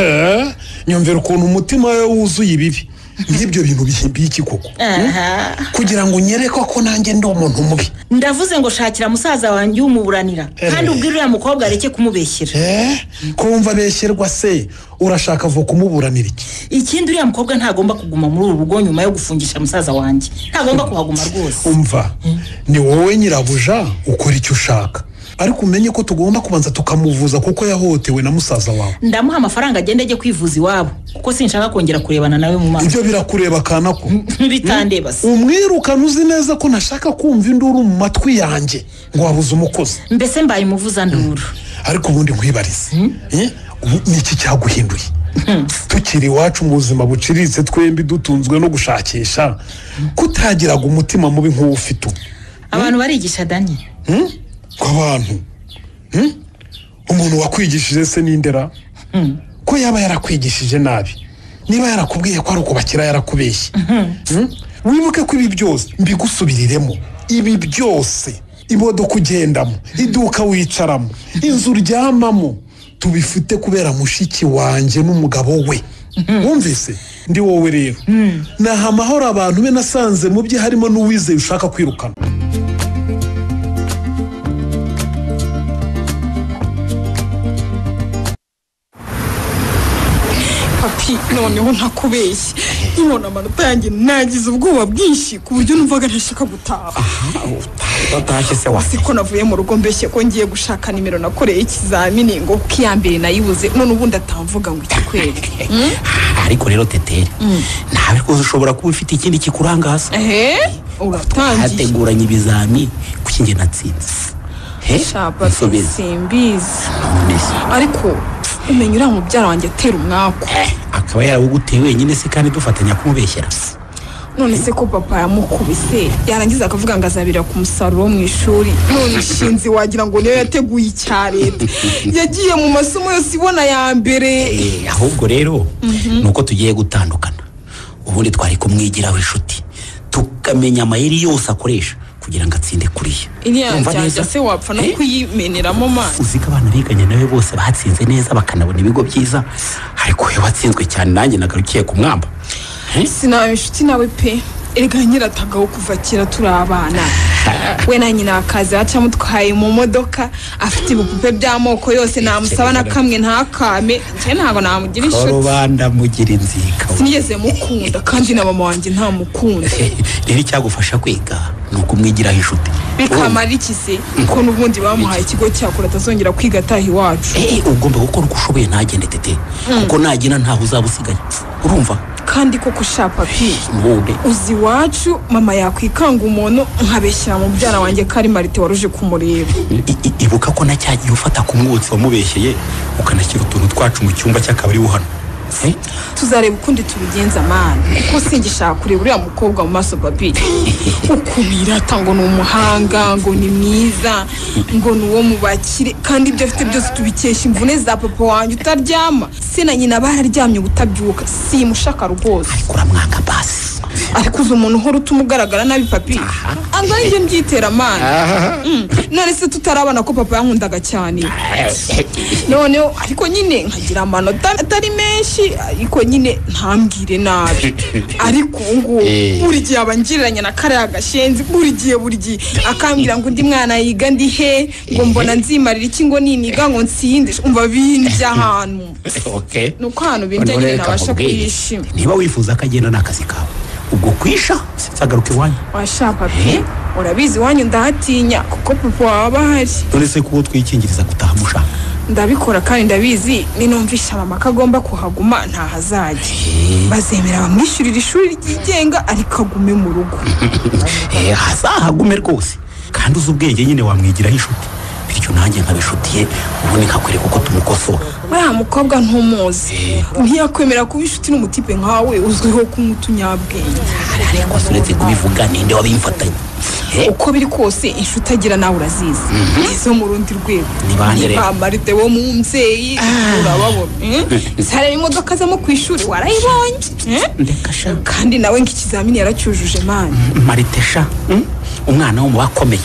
Eh? nyumvira ukuntu umutima we wuzuye ibibi. Nk'ibyo bintu bihimbiye iki koko? Aha. Kugira ngo unyereke ko nanjye ndi umuntu mubi. Ndavuze ngo shakira musaza wanjye umuburanira. Kandi ubwire uriya mukobwa areke kumubeshyira. Eh? ko wumva abeshyerwa se urashaka vo kumuburanira iki? Ikindi uriya mukobwa ntagomba kuguma muri uru rugo nyuma yo gufungisha musaza wanjye. Ntagomba kuhaguma rwose. umva. Ni wowe nyirabuja ukora icyo ushaka. Ariko umenye ko tugomba kubanza tukamuvuza kuko yahohotewe na musaza wawe. Ndamuha amafaranga agende ajye kwivuza iwabo kuko sinshaka kongera kurebana nawe mu maso. Ibyo birakureba kanako bitandeba se. Umwirukana uzi neza ko ntashaka kumva induru mu matwi yanjye ngo wabuze umukozi. Mbese mbaye umuvuzanduru ariko ubundi nkwibarize. Eh? ubu ni iki cyaguhinduye? Tukiri iwacu mu buzima buciriritse twembi dutunzwe no gushakisha. Kutagiraga umutima mubi nk'uwo ufite ubu. Abantu barigisha dani Hmm? ku abantu Hmm? umuntu wakwigishije se n'indera? Ko yaba yarakwigishije nabi? Niba yarakubwiye ko ari ukubakira yarakubeshye? Hmm? wibuke ko ibi byose mbigusubiriremo. Ibi byose. Imodoka ugendamo iduka wicaramo inzu uryamamo. Tubifite kubera mushiki wanjye n'umugabo we. Wumvise? Ndi wowe rero. Naha amahoro abantu be nasanze mu bye harimo n'uwizeye ushaka kwirukana. Papi noneho ntakubeshye. Nkibona amanota yanjye nagize ubwoba bwinshi ku buryo numvaga ntashaka gutaha. Utatashye se wase siko navuye mu rugo mbeshye ko ngiye gushaka nimero nakoreye ikizamini ngo kuko iya mbere nayibuze none ubundi atavuga ngo ikikwere. Ariko rero teteri nawe rwose ushobora kuba ufite ikindi kikurangaza uratangiye. Hateguranye ibizami kuki njye natsinze. Simbizi. None ariko umenya uriya mubyara wanjye atera umwaku. Akaba yarawuguteye wenyine se kandi dufatanya kumubeshyera? None se ko papa yamukubise yarangiza akavuga ngo azabira ku musaruro wo mu ishuri. None ishinzi wagira ngo niyo yateguye icya leta. Yagiye mu masomo yose ibona ya mbere. Eh, ahubwo rero ni uko tugiye gutandukana. Ubundi twari kumwigiraho inshuti. Tukamenya amayeri yose akoresha. Kugira ngo atsinde kuriya iriya se wapfa no Eh? kuyimeneramo amazi uzi ko abana biganye nawe bose batsinze neza bakanabona ibigo byiza? Ariko we watsinzwe cyane nanjye nagarukiye ku mwamba. Eh? sinaba inshuti nawe pe. Erega nyiratagaho kuva kera turi abana. we na nyina akazi aca amutwaye mu modoka afite ibipupe by'amoko yose namusaba na kamwe ntakame. Njye ntabwo namugira inshuti. Rubanda mugira inzika. Sinigeze mukunda kandi na mama wanjye ntamukunda rero icyagufasha kwiga ni ukumwigiraho inshuti. Bikamara iki se? Ko n'ubundi bamuhaye ikigo cyakora atazongera kwiga ataha iwacu. Eh, ugomba gukora uko ushoboye ntagende tete. Kuko nagina ntaho uzaba usigaye. Urumva? Kandi koko sha papi uzi iwacu mama yakwikanga umuntu nkabeshyira mu byara wanjye ko ari marite waruje kumureba. I- i- ibuka ko na cyagiye ufata ku mwotsi wamubeshyeye ukanashyira utuntu twacu mu cyumba cy'akabari hano. Eh? tuzareba ukundi tubigenza mani kuko singishaka kureba uriya mukobwa mu maso papi. Ukuntu yirata ngo ni umuhanga ngo ni mwiza ngo ni uwo mu bakire. Kandi ibyo afite byose tubikesha imvune za papa wanjye utaryama. Se na nyina bararyamye ubutabyuka. Simushaka rwose. Uramwanga basi. Ariko uzi umuntu uhora utuma ugaragara nabi papi. Anga njye mbyitera mani Mm. none se tutarabona ko papa yankundaga cyane? Noneho ariko nyine nkagira amanota atari menshi ariko nyine ntambwire nabi. Ariko ubu ngubu Eh. buri gihe aba angiranye na kariya gashenzi buri gihe buri gihe. Akambwira ngo undi mwana yiga ndi he? Ngo mbona nzimarira iki ngo niniga ngo nsinde? Umva bindya ahantu. Okay. Ni uko ahantu bindya nyine nabasha kuyishima niba wifuza ko agenda n'akazi kawe ubwo kwisha? Sinzagaruka iwanyu. Washaka pe? Urabizi iwanyu ndahatinya kuko papa waba ahari. None se kuko twikingiriza gutaha mushaka? Ndabikora kandi ndabizi ninumvisha mama ko agomba kuhaguma ntahazajya bazemera bamwishyurira ishuri ryigenga ariko agume mu rugo. Eh, hazahagume rwose. Kandi uzi ubwenge nyine wamwigiraho inshuti. Bityo nanjye nkabishutiye ubundi nkakwereka uko tumukosora. Uriya mukobwa ntumuzi ntiyakwemera kuba inshuti n'umutipe nkawe uzwiho kunywa utunyabwenge. Ariko se uretse kubivuga ninde wabimfatanye Eh, uko biri kose inshuti agira nawe urazizi. Izo mu rundi rwego. Ni bande rero? ba marite wo mu mbyeyi urababona eh? sareba imodoka zamo ku ishuri warayibonye? Eh? sha. Kandi nawe ngo ikizamini yaracyujuje mani maritesha mm? umwana wo mu bakomeye.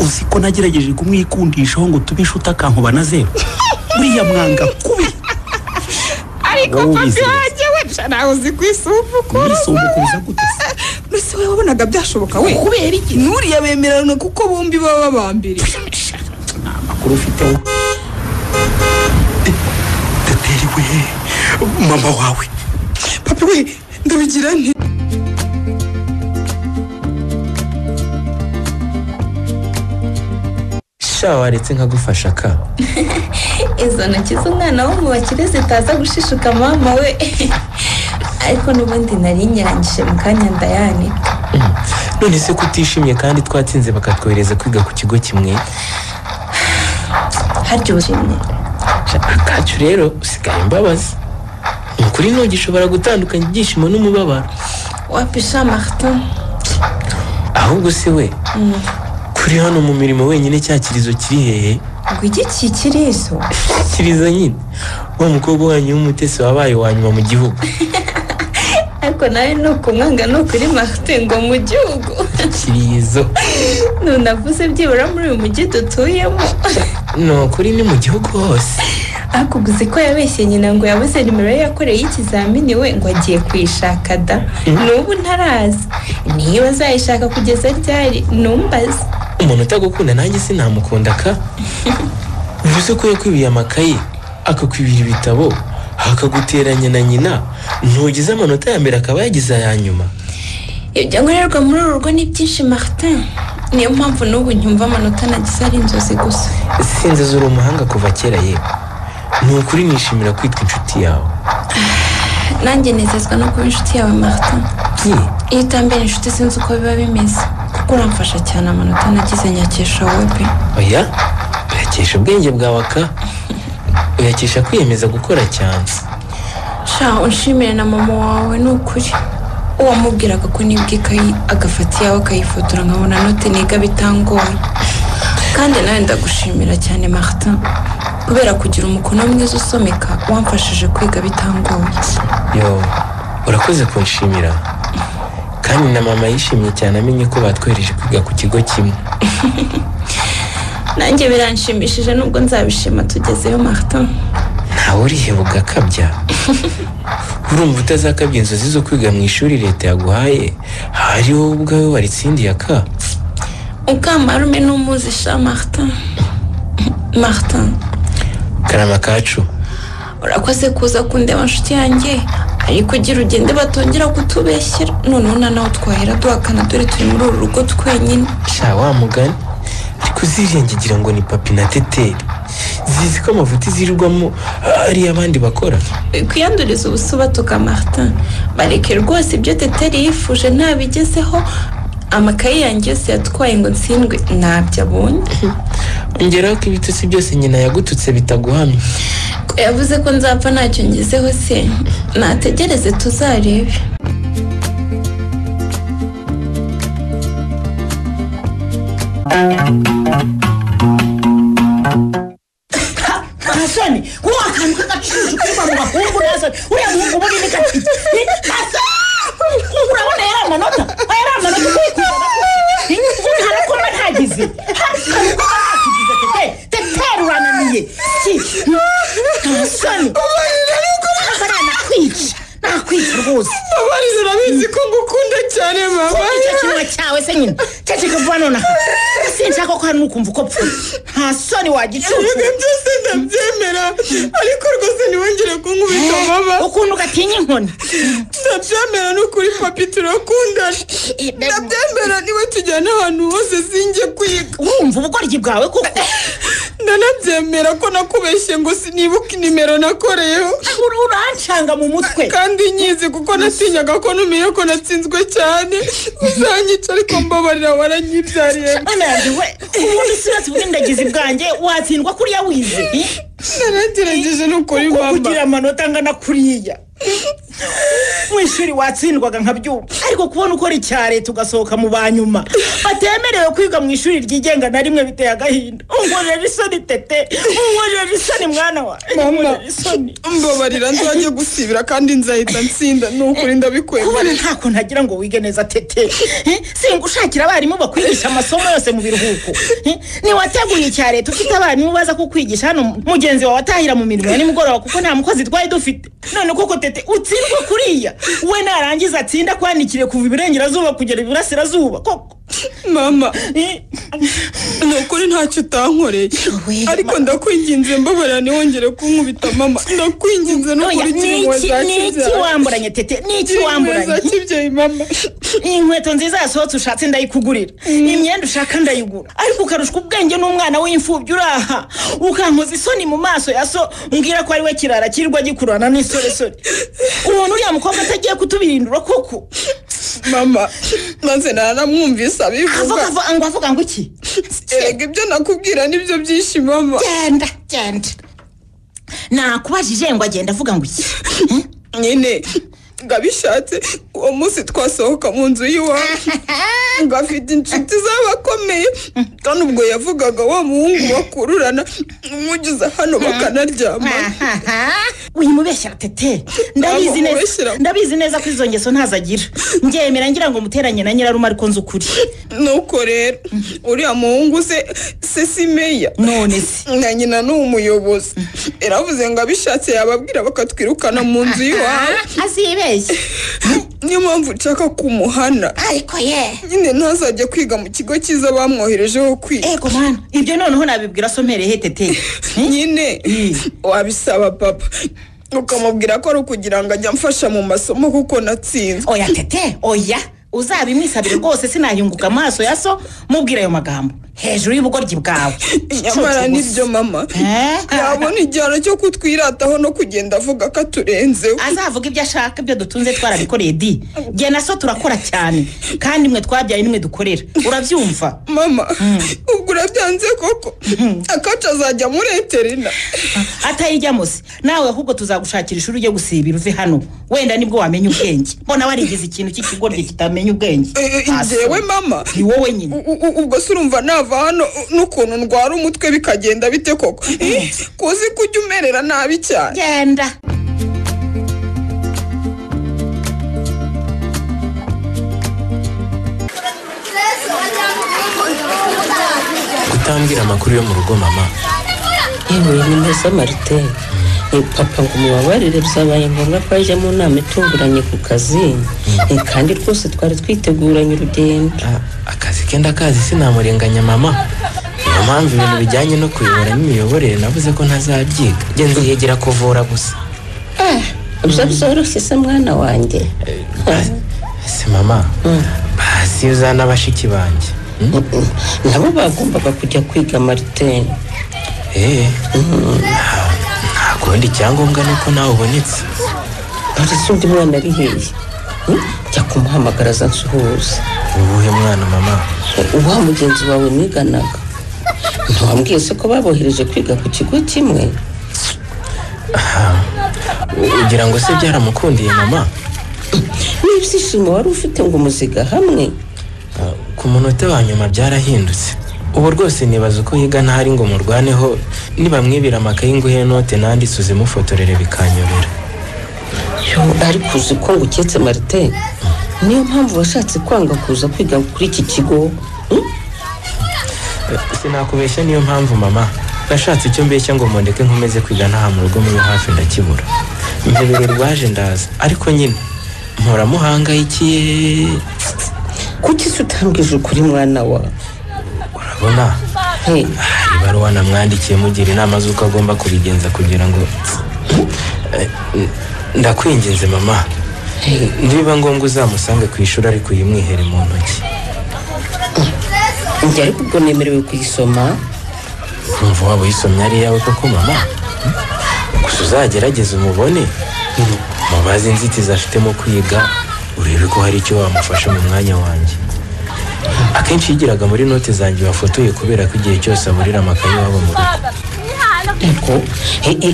Uzi ko nagerageje kumwikundishaho ngo tube inshuti akankuba na zeru buriya mwanga kubi. Ariko papi wanjye we nawe uzi kwisumbukuruza nisumbukuruza gute? Se mbese wowe wabonaga byashoboka we. Kubera iki? Nuriya bemerana kuko bombi baba ba mbere nta makuru ufite teteri we. Mama wawe. Papi we ndabigira nti sha waretse nkagufasha ka? izo ntoki z'umwana wo mu bakire zitaza gushishuka mama we. Ariko n'ubundi nari nyirangije mu kanya ndayanika none se ko utishimye kandi twatsinze bakatwohereza kwiga ku kigo kimwe? Sha, akacu rero usigaye imbabazi. Ni ukuri ntugishobora gutandukanya ibyishimo n'umubabaro. Wapisha martin. Ahubwo se we kuri hano mu mirimo wenyine cya kirizo kiri hehe? Ngo iki kikirizo kirizo nyine? Wa mukobwa wanyu w'umutesi wabaye wa nyuma mu gihugu. Ariko nawe ni ukumwanga ni ukuri martin ngo mu gihugu. Kirizo nunavuze byibura muri uyu mujyi dutuyemo. Ni ukuri ni mu gihugu hose. Uzi ko yabeshye nyina ngo yabuze nimero ye yakoreye y'ikizamini we ngo agiye kuyishaka da. N'ubu ntaraza. Niba azayishaka kugeza ryari? Numbaze. Umuntu utagukunda nanjye sinamukunda ka uvuze ko yakwibiye amakaye akakwibira ibitabo akaguteranya na nyina. Ntugize amanota ya mbere akaba yagize aya nyuma. Ibyo nkorerwa muri uru rugo ni byinshi martin. Niyo mpamvu n'ubu nyumva amanota nagize ari inzozi gusa. Sinzi uri umuhanga kuva kera ye. Ni ukuri nishimira kwitwa inshuti yawe. Nanjye nezezwa no kuba inshuti yawe martin. Ye, iyo utambera inshuti sinzi uko biba bimeze. Kuko uramfasha cyane amanota nagize nyakesha wowe pe oya? Uyakesha ubwenge bwawe aka? Uyakesha kwiyemeza gukora cyane. Sha unshimire na mama wawe ni ukuri. Uwamubwiraga ko nibwa ikayi agafata iyawe akayifotora nkabona note niga bitangora kandi nawe ndagushimira cyane martin kubera kugira umukono mwiza usomeka wamfashije kwiga bitangoye. Yo urakoze kunshimira. Kandi na mama yishimye cyane amenye ko batwereje kwiga ku kigo kimwe. Nanjye biranshimishije nubwo nzabishima tugezeyo martin. Ntawe uriheba ugakabya urumva utazakabya inzozi zo kwiga mu ishuri leta yaguhaye? Hari wowe ubwawe waritsindiye aka ukamarume n'umuzi sha martin. Martin. Karama kacu. Urakoze kuza kundeba nshuti yanjye. Ariko ugira ugende batongera kutubeshyera. Noneho na nawe twahera duhakana dore turi muri uru rugo twenyine. Sha wa mugani. Ariko zirengegera ngo ni papi na teteri. Zizi ko amavuta izirirwamo ari abandi bakora. Kwiyanduriza ubusubatuka martin. Bareke rwose ibyo teteri yifuje ntabigezeho amakaye yanjye yose yatwaye ngo ntsindwe. Ntabyo abonye. Ongeraho ko ibitutsi byose nyina yagututse bitaguhamye. Yavuze ko nzapfa ntacyo ngezeho se. Nategereze tuzarebe. Nta soni wowe akantu k'agacucu kiva mu gahungu nta soni uriya muhungu ubundi ni gatiti nta soni urabona yari amanota yari amanota ukwiye ubundi harakoma ntagize teteri urananiye ki nta soni ntabwo aranakwica nakwica rwose abarize urabizi ko ngukunda cyane mama. Icyo kinwa cyawe se nyine ceceka vuba nonaha sinshaka ko hari n'ukumva uko pfuye nta soni wagicucu ibiga byose ndabyemera ariko rwose ntiwongere kunkubita mama. ukuntu ugatinya inkoni ndabyemera n'ukuri papi turakundana ndabyemera ni we tujyana ahantu hose sinjye kwiga urumva ubugoryi bwawe koko ndanabyemera ko nakubeshye ngo sinibuke inimero nakoreyeho urancanga mu mutwe kandi nyizi kuko natinyaga ko numiye ko natsinzwe cyane. Uzanyica ariko mbabarira waranyibyariye ubundi si wese ubwindagizi bwanjye watsindwa kuriya wize naragerageje n'ukuri mama. kugira amanota angana kuriya. Mu ishuri watsindwaga nkabyumva ariko kubona ukora icya leta ugasohoka mu banyuma. Batemerewe kwiga mu ishuri ryigenga na rimwe biteye agahinda. Unkorera isoni tete. Unkorera isoni mwana wa isoni mbabarira nzajye gusibira kandi nzahita nsinda ni ukuri kubona ndabikwemerera ntako ntagira ngo wige neza tete. Eh, singushakira abarimu bakwigisha amasomo yose mu biruhuko. Niwateguye icya leta ufite abarimu baza kukwigisha hano? Mugenzi wawe atahira mu mirimo ya nimugoroba kuko nta mukozi twari dufite. None koko tete utsindwa kuriya we narangiza atsinda kwandikire kuva iburengerazuba kugera iburasirazuba. Koko. Mama. Ni ukuri ntacyo utankoreye ariko ndakwinginze mbabarira ntiwongere kunkubita mama. Ndakwinginze no Oya, kuri ni kimwe iki- za ni iki kibyeyi wamburanye tete? Ni iki za wamburanye? kibyeyi mama. Iyi nkweto nziza yasohotse ushatse ndayikugurira. Imyenda ushaka ndayigura. Ariko ukarushwa ubwenge n'umwana w'imfubyi uri aha ukankoza isoni mu maso ya so mbwira ko ari we kirara kirirwa gikururana n'isoresore. Ubona uriya mukobwa atagiye kutubirindura koko? Mama maze naramwumvise abivuga. Ngo avuga ngo iki erega ibyo nakubwira ni byo byinshi mama. Genda genda. Nakubajije ngo agenda avuga ngo iki? Nyine ngo abishatse. Uwo munsi twasohoka mu nzu y'iwawe ngo afite inshuti z'abakomeye. Kandi ubwo yavugaga wa muhungu bakururana umugeza hano bakanaryamana wimubeshyira tete ndabizi neza Ntamubeshyera. ndabizi neza ko izo ngeso ntazagira. Ngemera ngira ngo muteranye na nyirarume ariko nzi ukuri. Nuko rero uriya muhungu se se si meya. None se. Na nyina ni umuyobozi yaravuze ngo abishatse yababwira bakatwirukana mu nzu y'iwawe. Azibeshye. Niyo mpamvu nshaka kumuhana. Ariko ye. Nyine ntazajya kwiga mu kigo cyiza bamwoherejeho kwiga. Ego mana ibyo noneho nabibwira somereye tete? Nyine. Wabisaba papa. Ukamubwira ko ari ukugira ngo ajye amfasha mu masomo kuko natsinzwe oya tete. Oya. Uzabimwisabire rwose sinayunguka amaso ya so mubwire ayo magambo. Hejuru y'ubugoryi bwawe. Nyamara ni byo mama. Yabona igihano cyo kutwirataho no kugenda avuga ko aturenzeho azavuga ibyo ashaka ibyo dutunze twarabikoreye di. Jye na so turakora cyane kandi mwe twabyaye nimwe dukorera. Urabyumva? Mama ubwo urabyanze koko? Akacu azajya muri eterina. Atayijyamo se. Nawe ahubwo tuzagushakira ishuri ujye gusibira uve hano. Wenda ni bwo wamenya ubwenge. Mbona warigize ikintu cy'ikigoryi kitamenya ubwenge njyewe mama. Ni wowe nyine ubwo se urumva nava hano n'ukuntu ndwara umutwe bikagenda bite koko? Kuzi ko ujya umerera nabi cyane. Genda. Kutambwira amakuru yo mu rugo mama. Yewe ni meza marite Eh, papa ngo umubabarire byabaye ngombwa ko ajya mu nama itunguranye ku kazi. Eh, kandi rwose twari twiteguranye urugendo. Akazi ke ndakazi sinamurenganya mama. Niyo mpamvu ibintu bijyanye no kuyobora n'imiyoborere navuze ko ntazabyiga. Njye nziyegera kuvura gusa. Ibyo byoroshye se mwana wanjye? Ese mama basi iyo uzana bashiki banjye. Nabo bagombaga kujya kwiga marite eee nta kundi icyangombwa ni uko nawe ubonetse. Ese undi mwana ari hehe Hmm? jya kumuhamagara aza nsuhuza uwuhe mwana mama? Uwa mugenzi wawe mwiganaga. Ntiwambwiye se ko babohereje kwiga ku kigo kimwe? Ugira ngo se byaramukundiye mama? N'ibyishimo wari ufite ngo umuziga hamwe. Ku munota wa nyuma byarahindutse. Ubu rwose nibaza uko yiga ntahari ngo murwaneho nibamwibira amakayi nguhe note nanditse uzimufotorere bikanyorera yo ariko uzi ko ngo uketse marite niyo mpamvu washatse kwanga kuza kwiga kuri iki kigo sinakubeshya niyo mpamvu mama. Nashatse icyo mbeshya ngo mundeke nkomeze kwiga ntaha mu rugo muri hafi ndakibura. Mbebere rwaje ndaza. Ariko nyine mpora muhangayikiye kuki se utambwije ukuri mwana wa? Urabona hari ibaruwa namwandikiye mugira inama z'uko agomba kubigenza kugira ngo Eh, ndakwinginze mama. Niba ngombwa uzamusange ku ishuri ariko uyimwihere mu ntoki. Njye ariko ubwo nemerewe kuyisoma? Kumva waba uyisomye ari iyawe koko mama? Gusa uzagerageze umubone. Mubaze inzitizi afite mu kwiga urebe ko hari icyo wamufasha mu mwanya wanjye. Akenshi yigiraga muri note zanjye wafotoye kubera ko igihe cyose aburira amakaye iwabo mu rugo.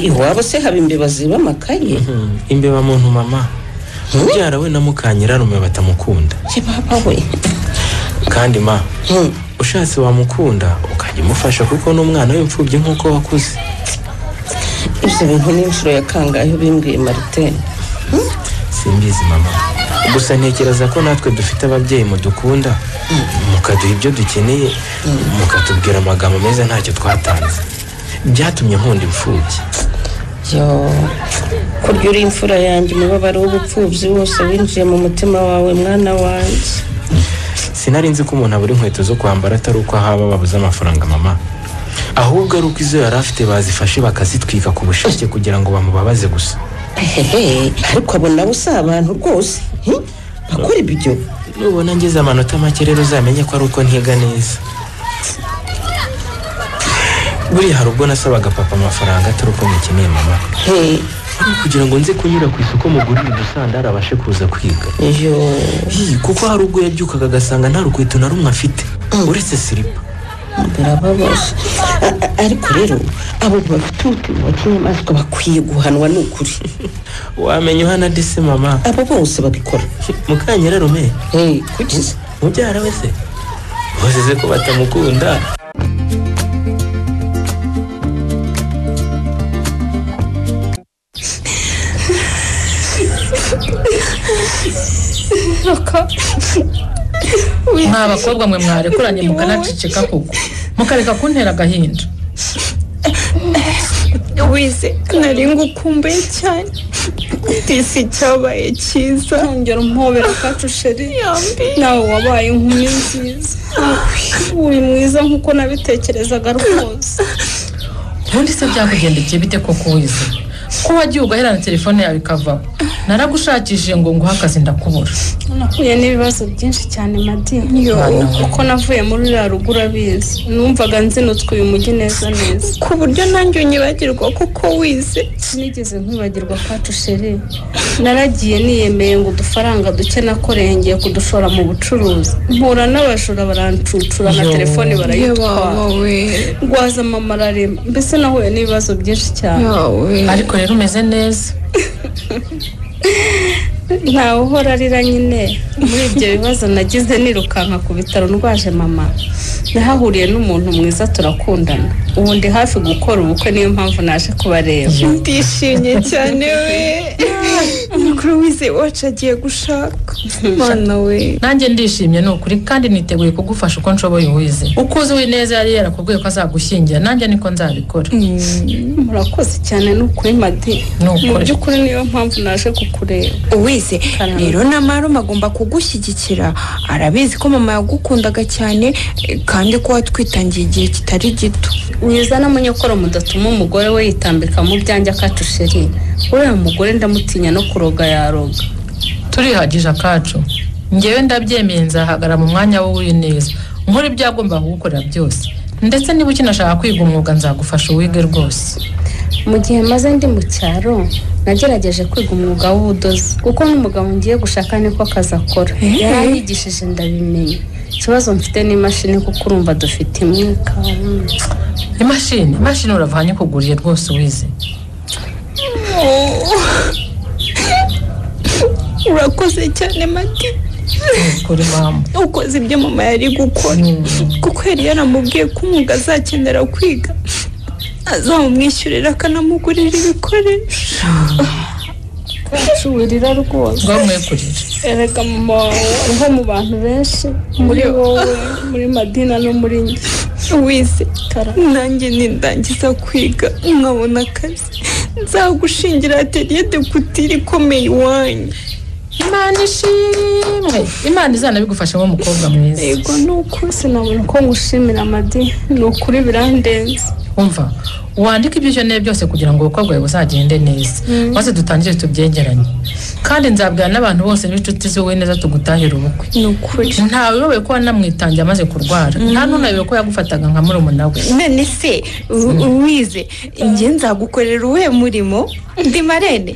Iwabo se haba imbeba ziba amakaye? Imbeba muntu mama. Mubyara we na mukanyirarume batamukunda. Baba we. Kandi ma ushatse wamukunda ukajya umufasha kuko n'umwana w'imfubyi nk'uko wakuze. Ibyo bintu ni inshuro ya kangahe bimbwiye marite simbizi mama. Gusa ntekereza ko natwe dufite ababyeyi mudukunda. Mukaduha ibyo dukeneye. Mukatubwira amagambo meza ntacyo twatanze. Byatumye nkunda imfubyi. Yo kurya uri imfura yanjye umubabaro w'ubupfubyi wose winjiye mu mutima wawe mwana wanjye. Sinari nzi ko umuntu abura inkweto zo kwambara atari uko ahaba babuze amafaranga mama. Ahubwo ari uko izo yari afite bazifashe bakazitwika ku bushake kugira ngo bamubabaze gusa. Hehe ariko abo nabo si abantu rwose bakora ibyo? Nubona ngeze amanota make rero uzamenye ko ari uko ntiga neza. Buriya hari ubwo nasabaga papa amafaranga atari uko mukeneye mama. Ari ukugira ngo nze kunyura ku isoko mugurire udusandari abashe kuza kwiga. Kuko hari ubwo yabyukaga agasanga nta rukweto na rumwe afite. Uretse silipa birababaje. A- a- ariko rero abo bafite umutima wa kinyamaswa bakwiye guhanwa ni ukuri. Wamenya uhana dese mama? Abo bose babikora. Mukanyirarume kugize mubyara we se? Bose se ko batamukunda. Mwa bakobwa mwe mwarekuranye mukanaceceka koko. Mukareka kuntera agahinda. Wize nari ngukumbuye cyane. Disi cyabaye cyiza. Ntongera umpobera kacu sheri nawe wabaye inkumi nziza. Uri mwiza nk'uko nabitekerezaga rwose. Ubundi se byakugendekeye bite koko wize? Ko wagiye ugaherana telefone yawe ikavaho naragushakishije ngo nguhe akazi ndakubura. Nahuye n'ibibazo byinshi cyane madi Yo. kuko navuye muri uriya rugo urabizi numvaga nzinutswe uyu mujyi neza neza. Ku buryo nanjye unyibagirwa kuko wize. Sinigeze nkwibagirwa kwacu sheri naragiye niyemeye ngo udufaranga duke nakoreye ngiye kudushora mu bucuruzi. Mpura n'abajura barancucura na telefone barayitwara. Rwaza mama ararema. Mbese nahuye n'ibibazo byinshi cyane. Ariko rero umeze neza ntawe uhora arira nyine. Muri ibyo bibazo nagize nirukanka ku bitaro ndwaje mama. Nahahuriye n'umuntu mwiza turakundana. Ubu ndi hafi gukora ubukwe niyo mpamvu naje kubareba. Ndishimye cyane we. Umukuru wize wacu agiye gushaka. Mana we. Nanjye ndishimye ni ukuri kandi niteguye kugufasha uko nshoboye uwize. Uko uzi neza yari yarakubwiye ko azagushyingira nanjye niko nzabikora. Murakoze cyane ni ukuri madi. Ni mu ukuri. by'ukuri niyo mpamvu naje kukureba. Uwize Karame. rero na marume agomba kugushyigikira. Arabizi ko mama yagukundaga cyane kandi ko watwitangiye igihe kitari gito. Wizana munyokoro mudatuma umugore we yitambika mu byanjye akacu sheri uriya mugore ndamutinya no kuroga yaroga. Turihagije akacu. Ngewe ndabyemeye nzahagara mu mwanya wowe neza. Nkora ibyo yagomba kugukorera byose. Ndetse niba ukinashaka kwiga umwuga nzagufasha uwige rwose. Mu gihe maze ndi mu cyaro nagerageje kwiga umwuga w'ubudozi. Kuko n'umugabo ngiye gushaka niko akazi akora. Yaranyigishije ndabimenya. Ikibazo mfite n'imashini kuko urumva dufite imwe kabundi imashini imashini uravanye kuguriye rwose uwize urakoze cyane mati. Kuri mama ukoze ibyo mama yari gukora. Kuko yari yaramubwiye ko umwuga azakenera kwiga. Azamumwishyurira akanamugurira ibikoresho. Kacu wirira rwose erega mama wawe nko mu bantu benshi muri wowe muri madina no muri njye. Wize nanjye nindangiza kwiga. Nkabona akazi. Nzagushingira atelier de couture ikomeye iwanyu. Imana ishimwe imana izanabigufashamo umukobwa mwiza. Yego ni ukuri sinabona uko ngushimira madi. Ni ukuri birandenze. Umva wandike ibyo ukeneye byose kugira ngo ubukwe bwawe buzagende neza. Maze dutangire tubyegeranye. Kandi nzabwira n'abantu bose b'inshuti z'uwe neza tugutahira ubukwe. Ni ukuri. Ntawe uyoboye ko wanamwitangiye amaze kurwara. Nta n'unayobewe ko yagufataga nka murumuna we. None se. Wize njye nzagukorera uwuhe murimo? Ndi marene.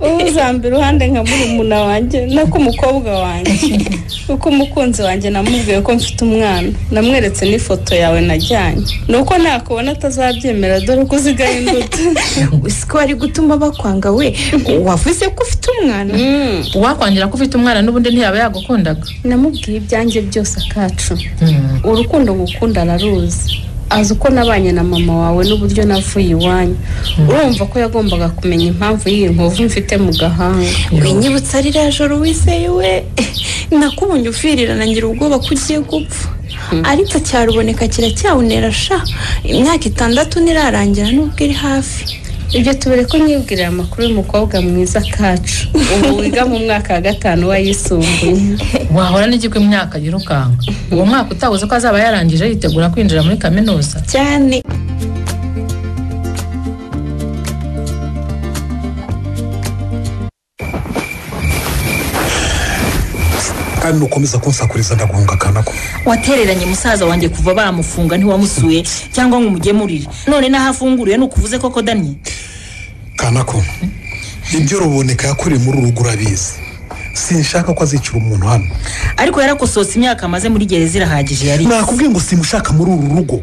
Wowe uzamba iruhande nka murumuna wanjye nako umukobwa wanjye. Kuko umukunzi wanjye namubwiye ko mfite umwana. Namweretse n'ifoto yawe najyanye. Ni uko nakubona atazabyemera dore ko uzigaye imbuto. Uzi ko wari gutuma bakwanga we wavuze ko ufite umwana? Uwakwangira ko ufite umwana n'ubundi ntiyaba yagukundaga? Namubwiye ibyanjye byose akacu. Urukundo ngukunda araruzi. Azi uko nabanye na mama wawe n'uburyo navuye iwanyu. Urumva ko yagombaga kumenya impamvu y'iyi nkovu mfite mu gahanga. Winyibutsa ririya joro wizeye we? Nakubonye ufirirana ngira ubwoba ko ugiye gupfa. Ariko cyaruboneka kiracyawunera sha. Imyaka itandatu ntirarangira nubwo iri hafi. Ibyo tubere ko nyibwirira amakuru y'umukobwa mwiza kacu. Ubu wiga mu mwaka wa gatanu wayisumbuye. Wahora n'igiko imyaka yirukanka? Uwo mwaka utabuze ko azaba yarangije yitegura kwinjira muri kaminuza. Cyane. Kandi nukomeza kunsakuriza ndaguhunga kanako watereranye musaza wanjye kuva bamufunga ntiwamusuye cyangwa ngo umugemurire. None n'aho afunguriye ni ukuvuze koko danye kanako ibyo ruboneka yakoreye muri uru rugo urabizi. Sinshaka ko azicira umuntu hano. Ariko yarakosotse imyaka amaze muri gereza irahagije yari. Nakubwiye ngo simushaka muri uru rugo.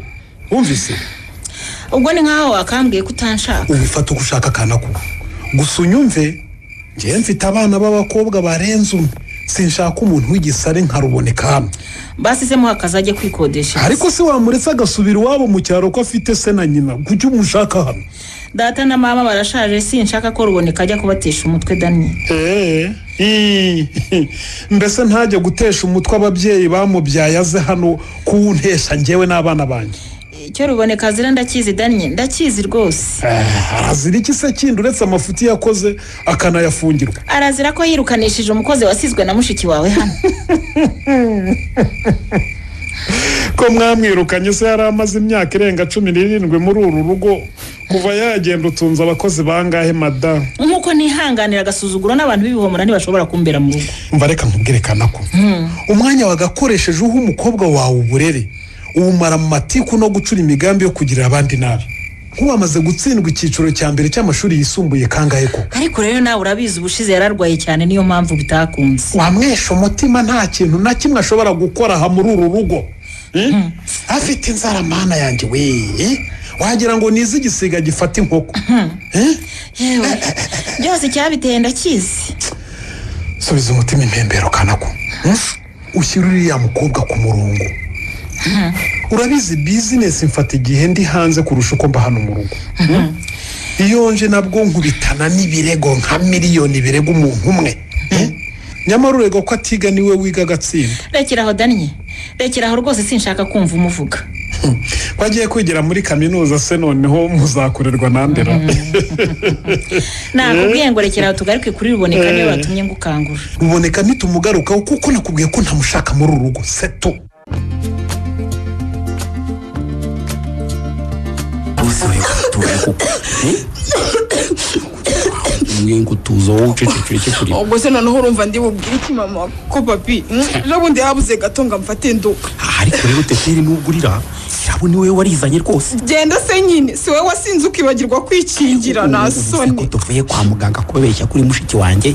Wumvise? Ubwo ni nkaho wakambwiye ko utanshaka. Ubifata uko ushaka kanako. Gusa unyumve ngewe mfite abana b'abakobwa barenze umwe. Sinshaka umuntu w'igisare nka ruboneka hano. Basi se muha akazi ajye kwikodesha ariko se wamuretse agasubira iwabo mu cyaro ko afite se na nyina? Kuki umushaka hano? Data na mama barashaje sinshaka ko ruboneka ajya kubatesha umutwe dani Eh, mbese ntajya gutesha umutwe ababyeyi bamubyaye aze hano kuwuntesha ngewe n'abana banjye. Icyo ruboneka azira ndakizi dani ndakizi rwose. Eh, arazira iki se kindi? Uretse amafuti yakoze akanayafungirwa. Arazira ko yirukanishije umukozi wasizwe na mushiki wawe hano. Ko mwamwirukanye se yari amaze imyaka irenga cumi n'irindwi muri uru rugo kuva yagenda utunze abakozi bangahe madamu nk'uko nihanganira agasuzuguro n'abantu b'ibihomora ntibashobora kumbera mu rugo. Mva reka nkubwerekana ko umwanya wagakoresheje uha umukobwa wawe uburere. Uwumara mu matiku no gucura imigambi yo kugirira abandi nabi. Nk'uwamaze gutsindwa icyiciro cya mbere cy'amashuri yisumbuye kangahe ko? Ariko rero nawe urabizi ubushize yararwaye cyane niyo mpamvu bitakunze. Wamwesha umutima nta kintu na kimwe ashobora gukora aha muri uru rugo. Hmm? afite inzara mana yanjye we. Eh? wagira ngo nize igisiga gifata inkoko. Eh? yewe byose icyabiteye ndakizi. Subiza umutima impembero kanako. Hmm? ushyira uriya mukobwa ku murongo. Urabizi bizinesi mfata igihe ndi hanze kurusha uko mba hano mu rugo. Iyo nje nabwo nkubitana n'ibirego nka miliyoni birega umuntu umwe. Eh? nyamara urega ko atiga ni we wiga agatsinda. Rekera aho danye rekera aho rwose sinshaka kumva umuvuga. Ko agiye kwigira muri kaminuza se noneho muzakorerwa nandera nakubwiye ngo rekera aho tugaruke kuri ruboneka niyo watumye ngukangura. Ruboneka nitumugarukaho kuko nakubwiye ko ntamushaka muri uru rugo. Seto gutura kuko mwe ngo utuza wowe ucecekere cyo ubwo se noneho urumva ndi bubwire iki mama? Ko papi? Mm, ejo bundi yabuze gato ngo amfate nduka. Ariko rero teteri n'ugurira yabo ni wowe warizanye rwose. Genda se nyine. Si wowe wasinze ukibagirwa kwikingira nta soni ko tuvuye kwa muganga kubabeshya kuri mushiki wanjye.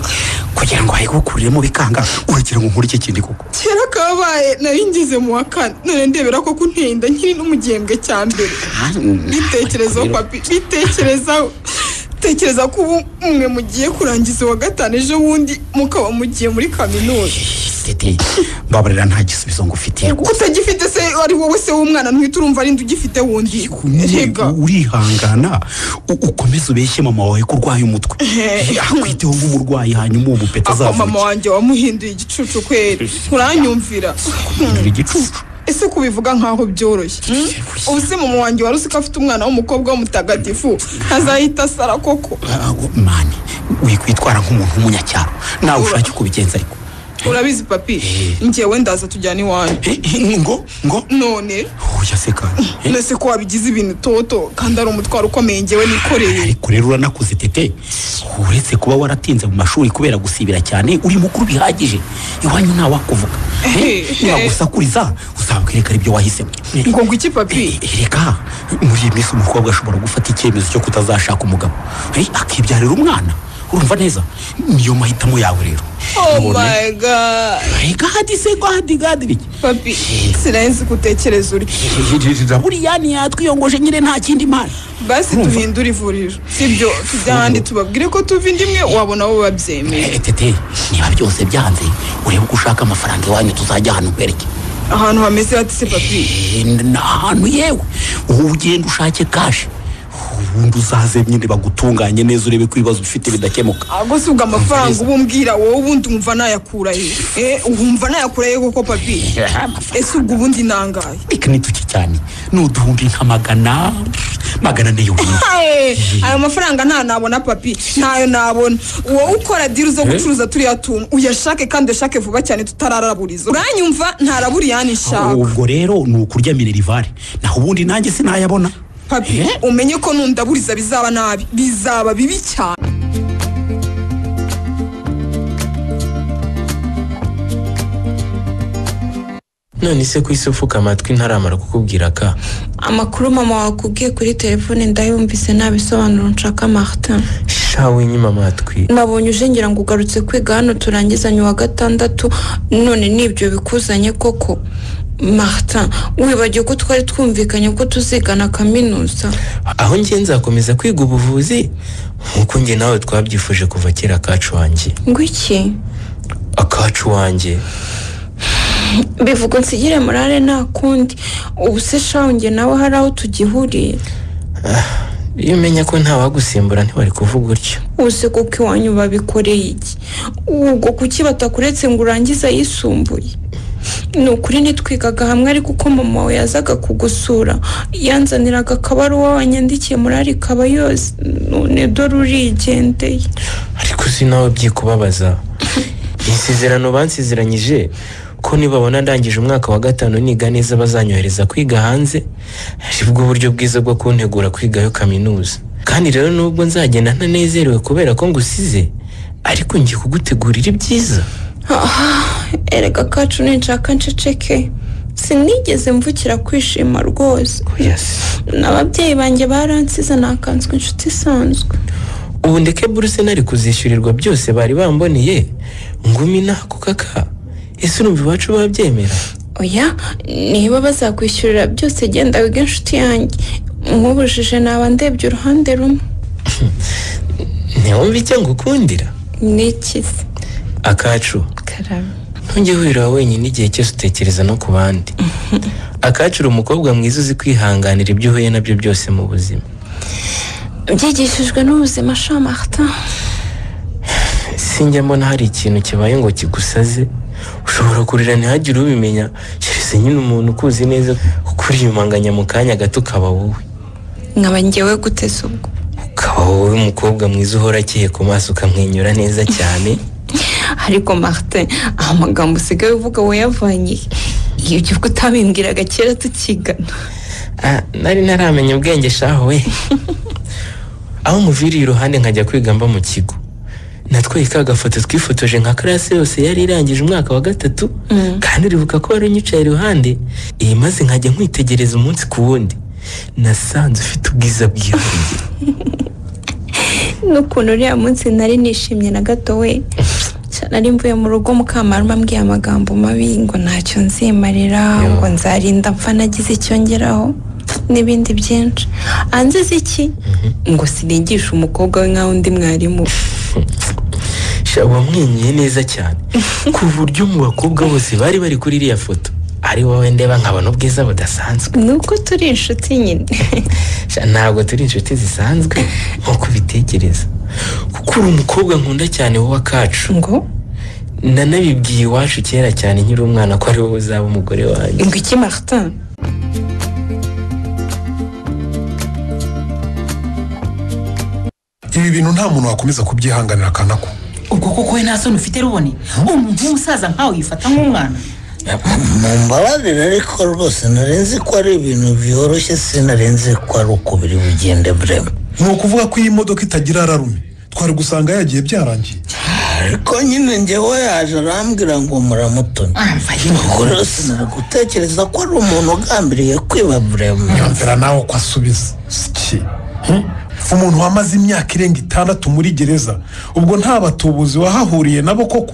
Kugira ngo ayigukuriremo bikanga. Uragira ngo nkore iki kindi koko. Kera kabaye nari ngeze mu wa kane. None ndebera ko kunteye inda nkiri no mu gihembwe cya mbere. Bitekerezaho papi bitekerezaho tekereza ko ubu mwe mugiye kurangiza uwa gatanu ejo bundi mukaba mugiye muri kaminuza. Tete mbabarira nta gisubizo ngufitiye ko utagifite se ari wowe se w'umwana ntuhita urumva ari ugifite wundi? Urihangana ukomeze ubeshye mama wawe ko urwaye umutwe. Akwiteho nk'umurwayi hanyuma uwo mupeta ako mama wanjye wamuhinduye igicucu kweri uranyumvira Hindura igicucu? Ese kubivuga nkaho byoroshye hmm? ubu se mama wanjye wari uzi ko afite umwana w'umukobwa w'umutagatifu ntazahita asara koko? Mani wikwitwara nk'umuntu w'umunyacyaro. Nawe ushake uko ubigenza ariko. Urabizi papi? Njyewe ndaza tujyana iwanyu ngo ngo? None. Oya se kandi nese ko wabigize ibintu toto kandi ari umutwaro ukomeye njyewe nikoreye. Ariko rero uranakuze tete. Uretse kuba waratinze mu mashuri kubera gusibira cyane uri mukuru bihagije. Iwanyu nta wakuvuga. Nagusakuriza uzabwire ko ari byo wahisemo. Ngo ngo iki papi? Reka. Muri iyi minsi umukobwa ashobora gufata icyemezo cyo kutazashaka umugabo. Eh, akibyarira umwana. Urumva neza niyo mahitamo yawe rero. Oh my god. Gadi se gadi gadi biki papi sinari gutekereza uryo buriya ntiyatwiyongoje nyine nta kindi mpano basi duhindure ivuriro sibyo? Tujya ahandi tubabwire ko tuva indi imwe wabona bo babyemeye. Tete niba byose byanze urebe uko ushaka amafaranga iwanyu tuzajya ahantu nkwereke ahantu hameze hati se papi. Ni ahantu yewe wowe ugenda ushake kashi ubundi uzaze nyine bagutunganye neza urebe ko ibibazo ufite bidakemuka. Ahubwo si ubwo amafaranga uba umbwira wowe ubundi wumva nayakura he eh wumva nayakura he koko papi? Ese ubwo ubundi nangaye reka ni duke cyane? Ni uduhumbi nka magana magana Hey, ayo mafaranga nta nabona papi. Ntayo nabona. Wowe ukora diri zo gucuruza turiya tuntu uyashake kandi uyashake vuba cyane tutararaburiza. Uranyumva? Ntaraburiya nishaka ubwo rero ni ukurya minerivare. Naho ubundi nanjye sinayabona. Papi umenye ko nundaburiza bizaba nabi? Bizaba bibi cyane. None se ku isi ufuka amatwi ntaramara kukubwira ka? Amakuru mama wakubwiye kuri telefone ndayumvise nta bisobanuro nshaka martin. Shawe nyima amatwi. Nabonye uje ngira ngo ugarutse kwiga hano turangizanye uwa gatandatu none ni byo bikuzanye koko. Martin wibagiwe ko twari twumvikanye ko tuzigana kaminuza? Aho nzakomeza kwiga ubuvuzi nk'uko njye nawe twabyifuje kuva kera akacu wanjye. Ngo iki? Akacu wanjye. Bivuga nsigire morale nta kundi. Ubu se shawu njye nawe hari aho tugihuriye? Iyo umenya ko ntawagusimbura ntiwari kuvuga utyo. Ubuse kuko iwanyu babikoreye iki? Ubwo kuki batakuretse ngo urangize ayisumbuye? Ni ukuri ntitwigaga hamwe ariko uko mama wawe yazaga kugusura yanzaniraga akabaruwa wanyandikiye muri ari kaba yose none dore urigendeye. Ariko si nawe byikubabaza. Insezerano bansezeranyije ko nibabona ndangije umwaka wa gatanu niga neza bazanyohereza kwiga hanze ari bwo buryo bwiza bwo kuntegura kwigayo kaminuza. Kandi rero nubwo nzagenda ntanezerewe kubera ko ngusize ariko ngiye kugutegurira ibyiza. Erega kacu ninshaka nceceke. Sinigeze mvukira kwishima rwose. N'ababyeyi banjye baransize nakanzwe inshuti isanzwe. Ubu ndeke buruse nari kuzishyurirwa byose bari bamboneye ngumi nako kaka. Ese urumva iwacu babyemera? Oya niba bazakwishyurira byose genda wiga inshuti yanjye. Nkubujije naba ndebye uruhande rumwe. Ntiwumve icyo ngukundira? Ni iki se? Akacu. Ntujye wirira wenyine igihe cyose utekereza no ku bandi. Akacu uri umukobwa mwiza uzi kwihanganira ibyo uhuye na byo byose mu buzima. Byigishijwe n'ubuzima sha martin. Sinjya mbona hari ikintu kibaye ngo kigusaze. Ushobora kurira ntihagire ubimenya. Keretse nyine umuntu ukuzi neza ukuriyumanganya mu kanya gato ukaba wowe. Nkaba ngewe guteza ubwo? Ukaba wowe umukobwa mwiza uhora akeye ku maso ukamwenyura neza cyane. Ariko martin aha magambo usigaye uvuga wayavanye iyo uvuga utabimbwiraga kera tukigana. Ah, nari ntaramenya ubwenge shaho we aho muviriye iruhande nkajya kwiga mba mu kigo. Natwaye ka gafoto twifotoje nka karasi yose yari irangije umwaka wa gatatu kandi uribuka ko wari unyicaye iruhande iyi maze nkajya nkwitegereza umunsi ku wundi. Nasanze ufite ubwiza bwihariye. N'ukuntu uriya munsi nari nishimye na gato we. nari mvuye mu rugo mukamaruma ambwiye amagambo mabi ngo ntacyo nzimarira ngo nzarinda mpfa nagize icyo ngeraho n'ibindi byinshi. Anzize iki? Ngo sinigisha umukobwa we nk'aho undi mwarimu. Wamwenyuye neza cyane. Ku buryo mu bakobwa bose bari bari kuri iriya foto ari wowe ndeba nkabona ubwiza budasanzwe. Ni uko turi inshuti nyine. Ntabwo turi inshuti zisanzwe nk'uko ubitekereza. Kuko uri umukobwa nkunda cyane wowe akacu. Ngo? Nanabibwiye iwacu kera cyane nkiri umwana ko ari wowe uzaba umugore wanjye. Ngo iki martin? Ibi bintu nta muntu wakomeza kubyihanganira akanako ubwo koko we nta soni ufite rubone umuntu w'umusaza nkawe yifata nk'umwana. Mumbabarire ariko rwose narenze ko ari ibintu byoroshye sinarenze ko ari uko biri bugende burema. Ni ukuvuga ko iyi modoka itagira rarume twari gusanga yagiye byarangiye. Ariko nyine njyewe yaje arambwira ngo muramutoni. Gutekereza ko ari umuntu ugambiriye kwiba burema yumvira nawe ko asubiza. Siki. Hmm? umuntu wamaze imyaka irenga itandatu muri gereza ubwo nta batubuzi wahahuriye nabo koko?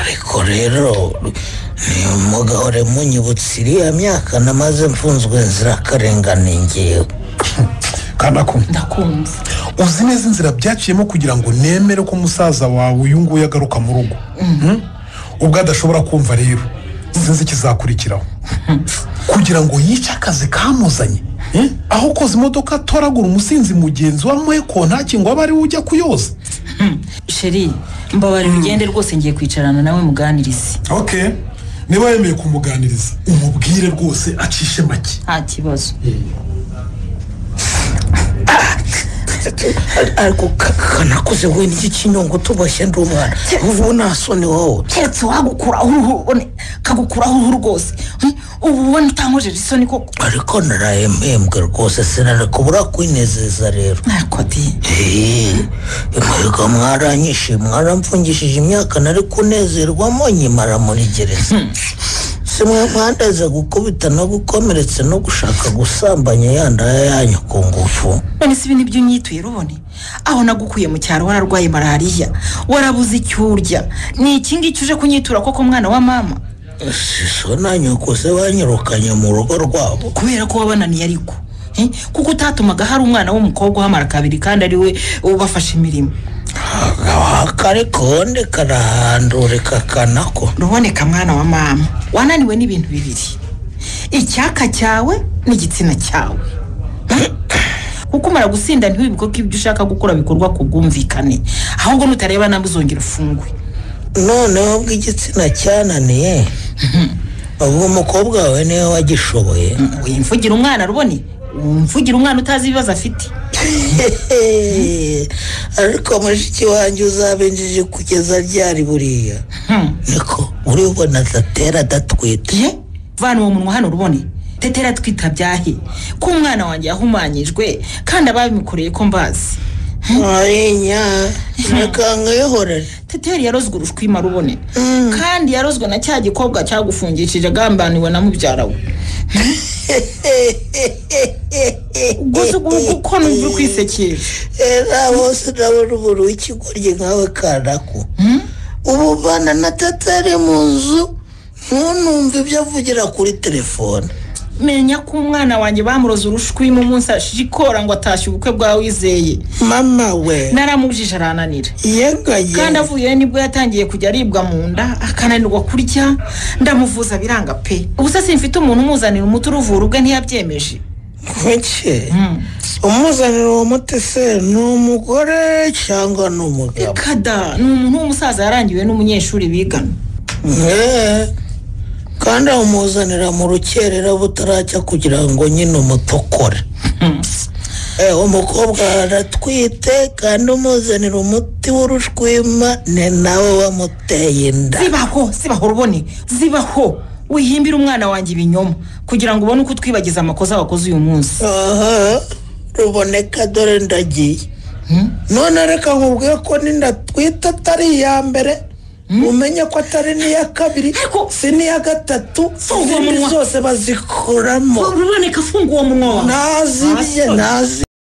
Ariko rero ni umugahore munyibutse iriya myaka namaze mfunzwe nzirakarengane ngewe kanako ndakumva. Uzi neza inzira byaciyemo kugira ngo nemere ko musaza wawe uyu nguyu agaruka mu rugo? Hmm? ubwo adashobora kumva rero. Sinzi ikizakurikiraho kugira ngo yice akazi kamuzanye. Hmm? aho koza imodoka atoragura umusinzi mugenzi wamuhe kontaki ngo abe ari we ujya kuyoza. Sheri mbabarira ugende rwose ngiye kwicarana nawe muganirize. Niba yemeye kumuganiriza umubwire rwose acishe make. Nta kibazo. Ariko ka- kanakuze we n'iki kinyongo tuboshye ndi umwana ubu nta soni wowe keretse wagukuraho uruhu ubone kagukuraho uruhu rwose Hmm? ubu ubona utankojeje isoni koko. Ariko naraye mpembwe rwose sinari kubura kwinezeza rero. Ariko di. Mwega mwaranyishe mwaramfungishije imyaka nari kunezerwamo nyimara muri gereza. Simwe mwandeze gukubita no gukomeretsa no gushaka gusambanya ya ndaya yanyu ku ngufu. None si ibi ni byo unyituye rubone aho nagukuye mu cyaro wararwaye malariya. Warabuze icyo urya. Ni iki ngiki uje kunyitura koko mwana wa mama? Siso na nyoko se banyirukanye mu rugo rwabo. Kubera ko wabananiye ariko Eh, kuko utatumaga hari umwana w'umukobwa uhamara kabiri kandi ari we ubafasha imirimo. Akariko karahandurika kanako ruboneka mwana wa mama wananiwe n'ibintu bibiri. Icyaka cyawe n'igitsina cyawe. Kuko umara gusinda ntiwibuke ko ibyo ushaka gukora bikorwa ku bwumvikane. Ahubwo nutareba nawe uzongera ufungwe. Noneho bw'igitsina cyananiye ubwo umukobwa wawe ni we wagishoboye. Wimvugira umwana rubone wimvugira umwana utazi ibibazo afite. Ariko mushiki wanjye uzabinjije kugeza ryari buriya? Niko uribona adatera adatwite. Vana uwo munwa hano rubone tetera twita byahe ko umwana wanjye yahumanyijwe kandi ababimukoreye ko mbazi. Teteri yarozwe urushwima rubone. Kandi yarozwe na cya gikobwa cyagufungishije agambaniwe na mubyara we. Gusa numva uri kwisekera era bose ndabona umuntu w'ikigoryi nkawe kanako ubu bana na tatari mu nzu ntunumve ibyo avugira kuri telefone. Menya ko umwana wanjye bamuroze urushwima umunsi ashikora ngo atashye ubukwe bwa wizeye. Mama we. Naramubujije arananira. Yegaye kandi avuyeyo ni bwo yatangiye kujya aribwa mu nda akananirwa kurya ndamuvuza biranga pe. Ubu se simfite umuntu umuzanira umuti uruvura ubwe ntiyabyemeje. Kuki? Umuzanira uwo muti se ni umugore cyangwa ni umugabo? Kada ni umuntu w'umusaza yarangiwe n'umunyeshuri bigana. Eh, kandi amuzanira mu rukerera butaracya kugira ngo nyine umutokore. Eh, umukobwa aratwite kandi umuzanira umuti w'urushwima ni nawe wamuteye inda. Zibaho zibaho rubone zibaho. Wihimbira umwana wanjye ibinyoma kugira ngo ubone uko utwibagiza amakosa wakoze uyu munsi. Aha ruboneka dore ndagiye. None reka nkubwiye ko n'inda twita atari iya mbere. Umenye ko atari n'iya kabiri si n'iya gatatu izindi umunwa. zose bazikuramo ruboneka afunga uwo munwa! Wawe nazibye nazi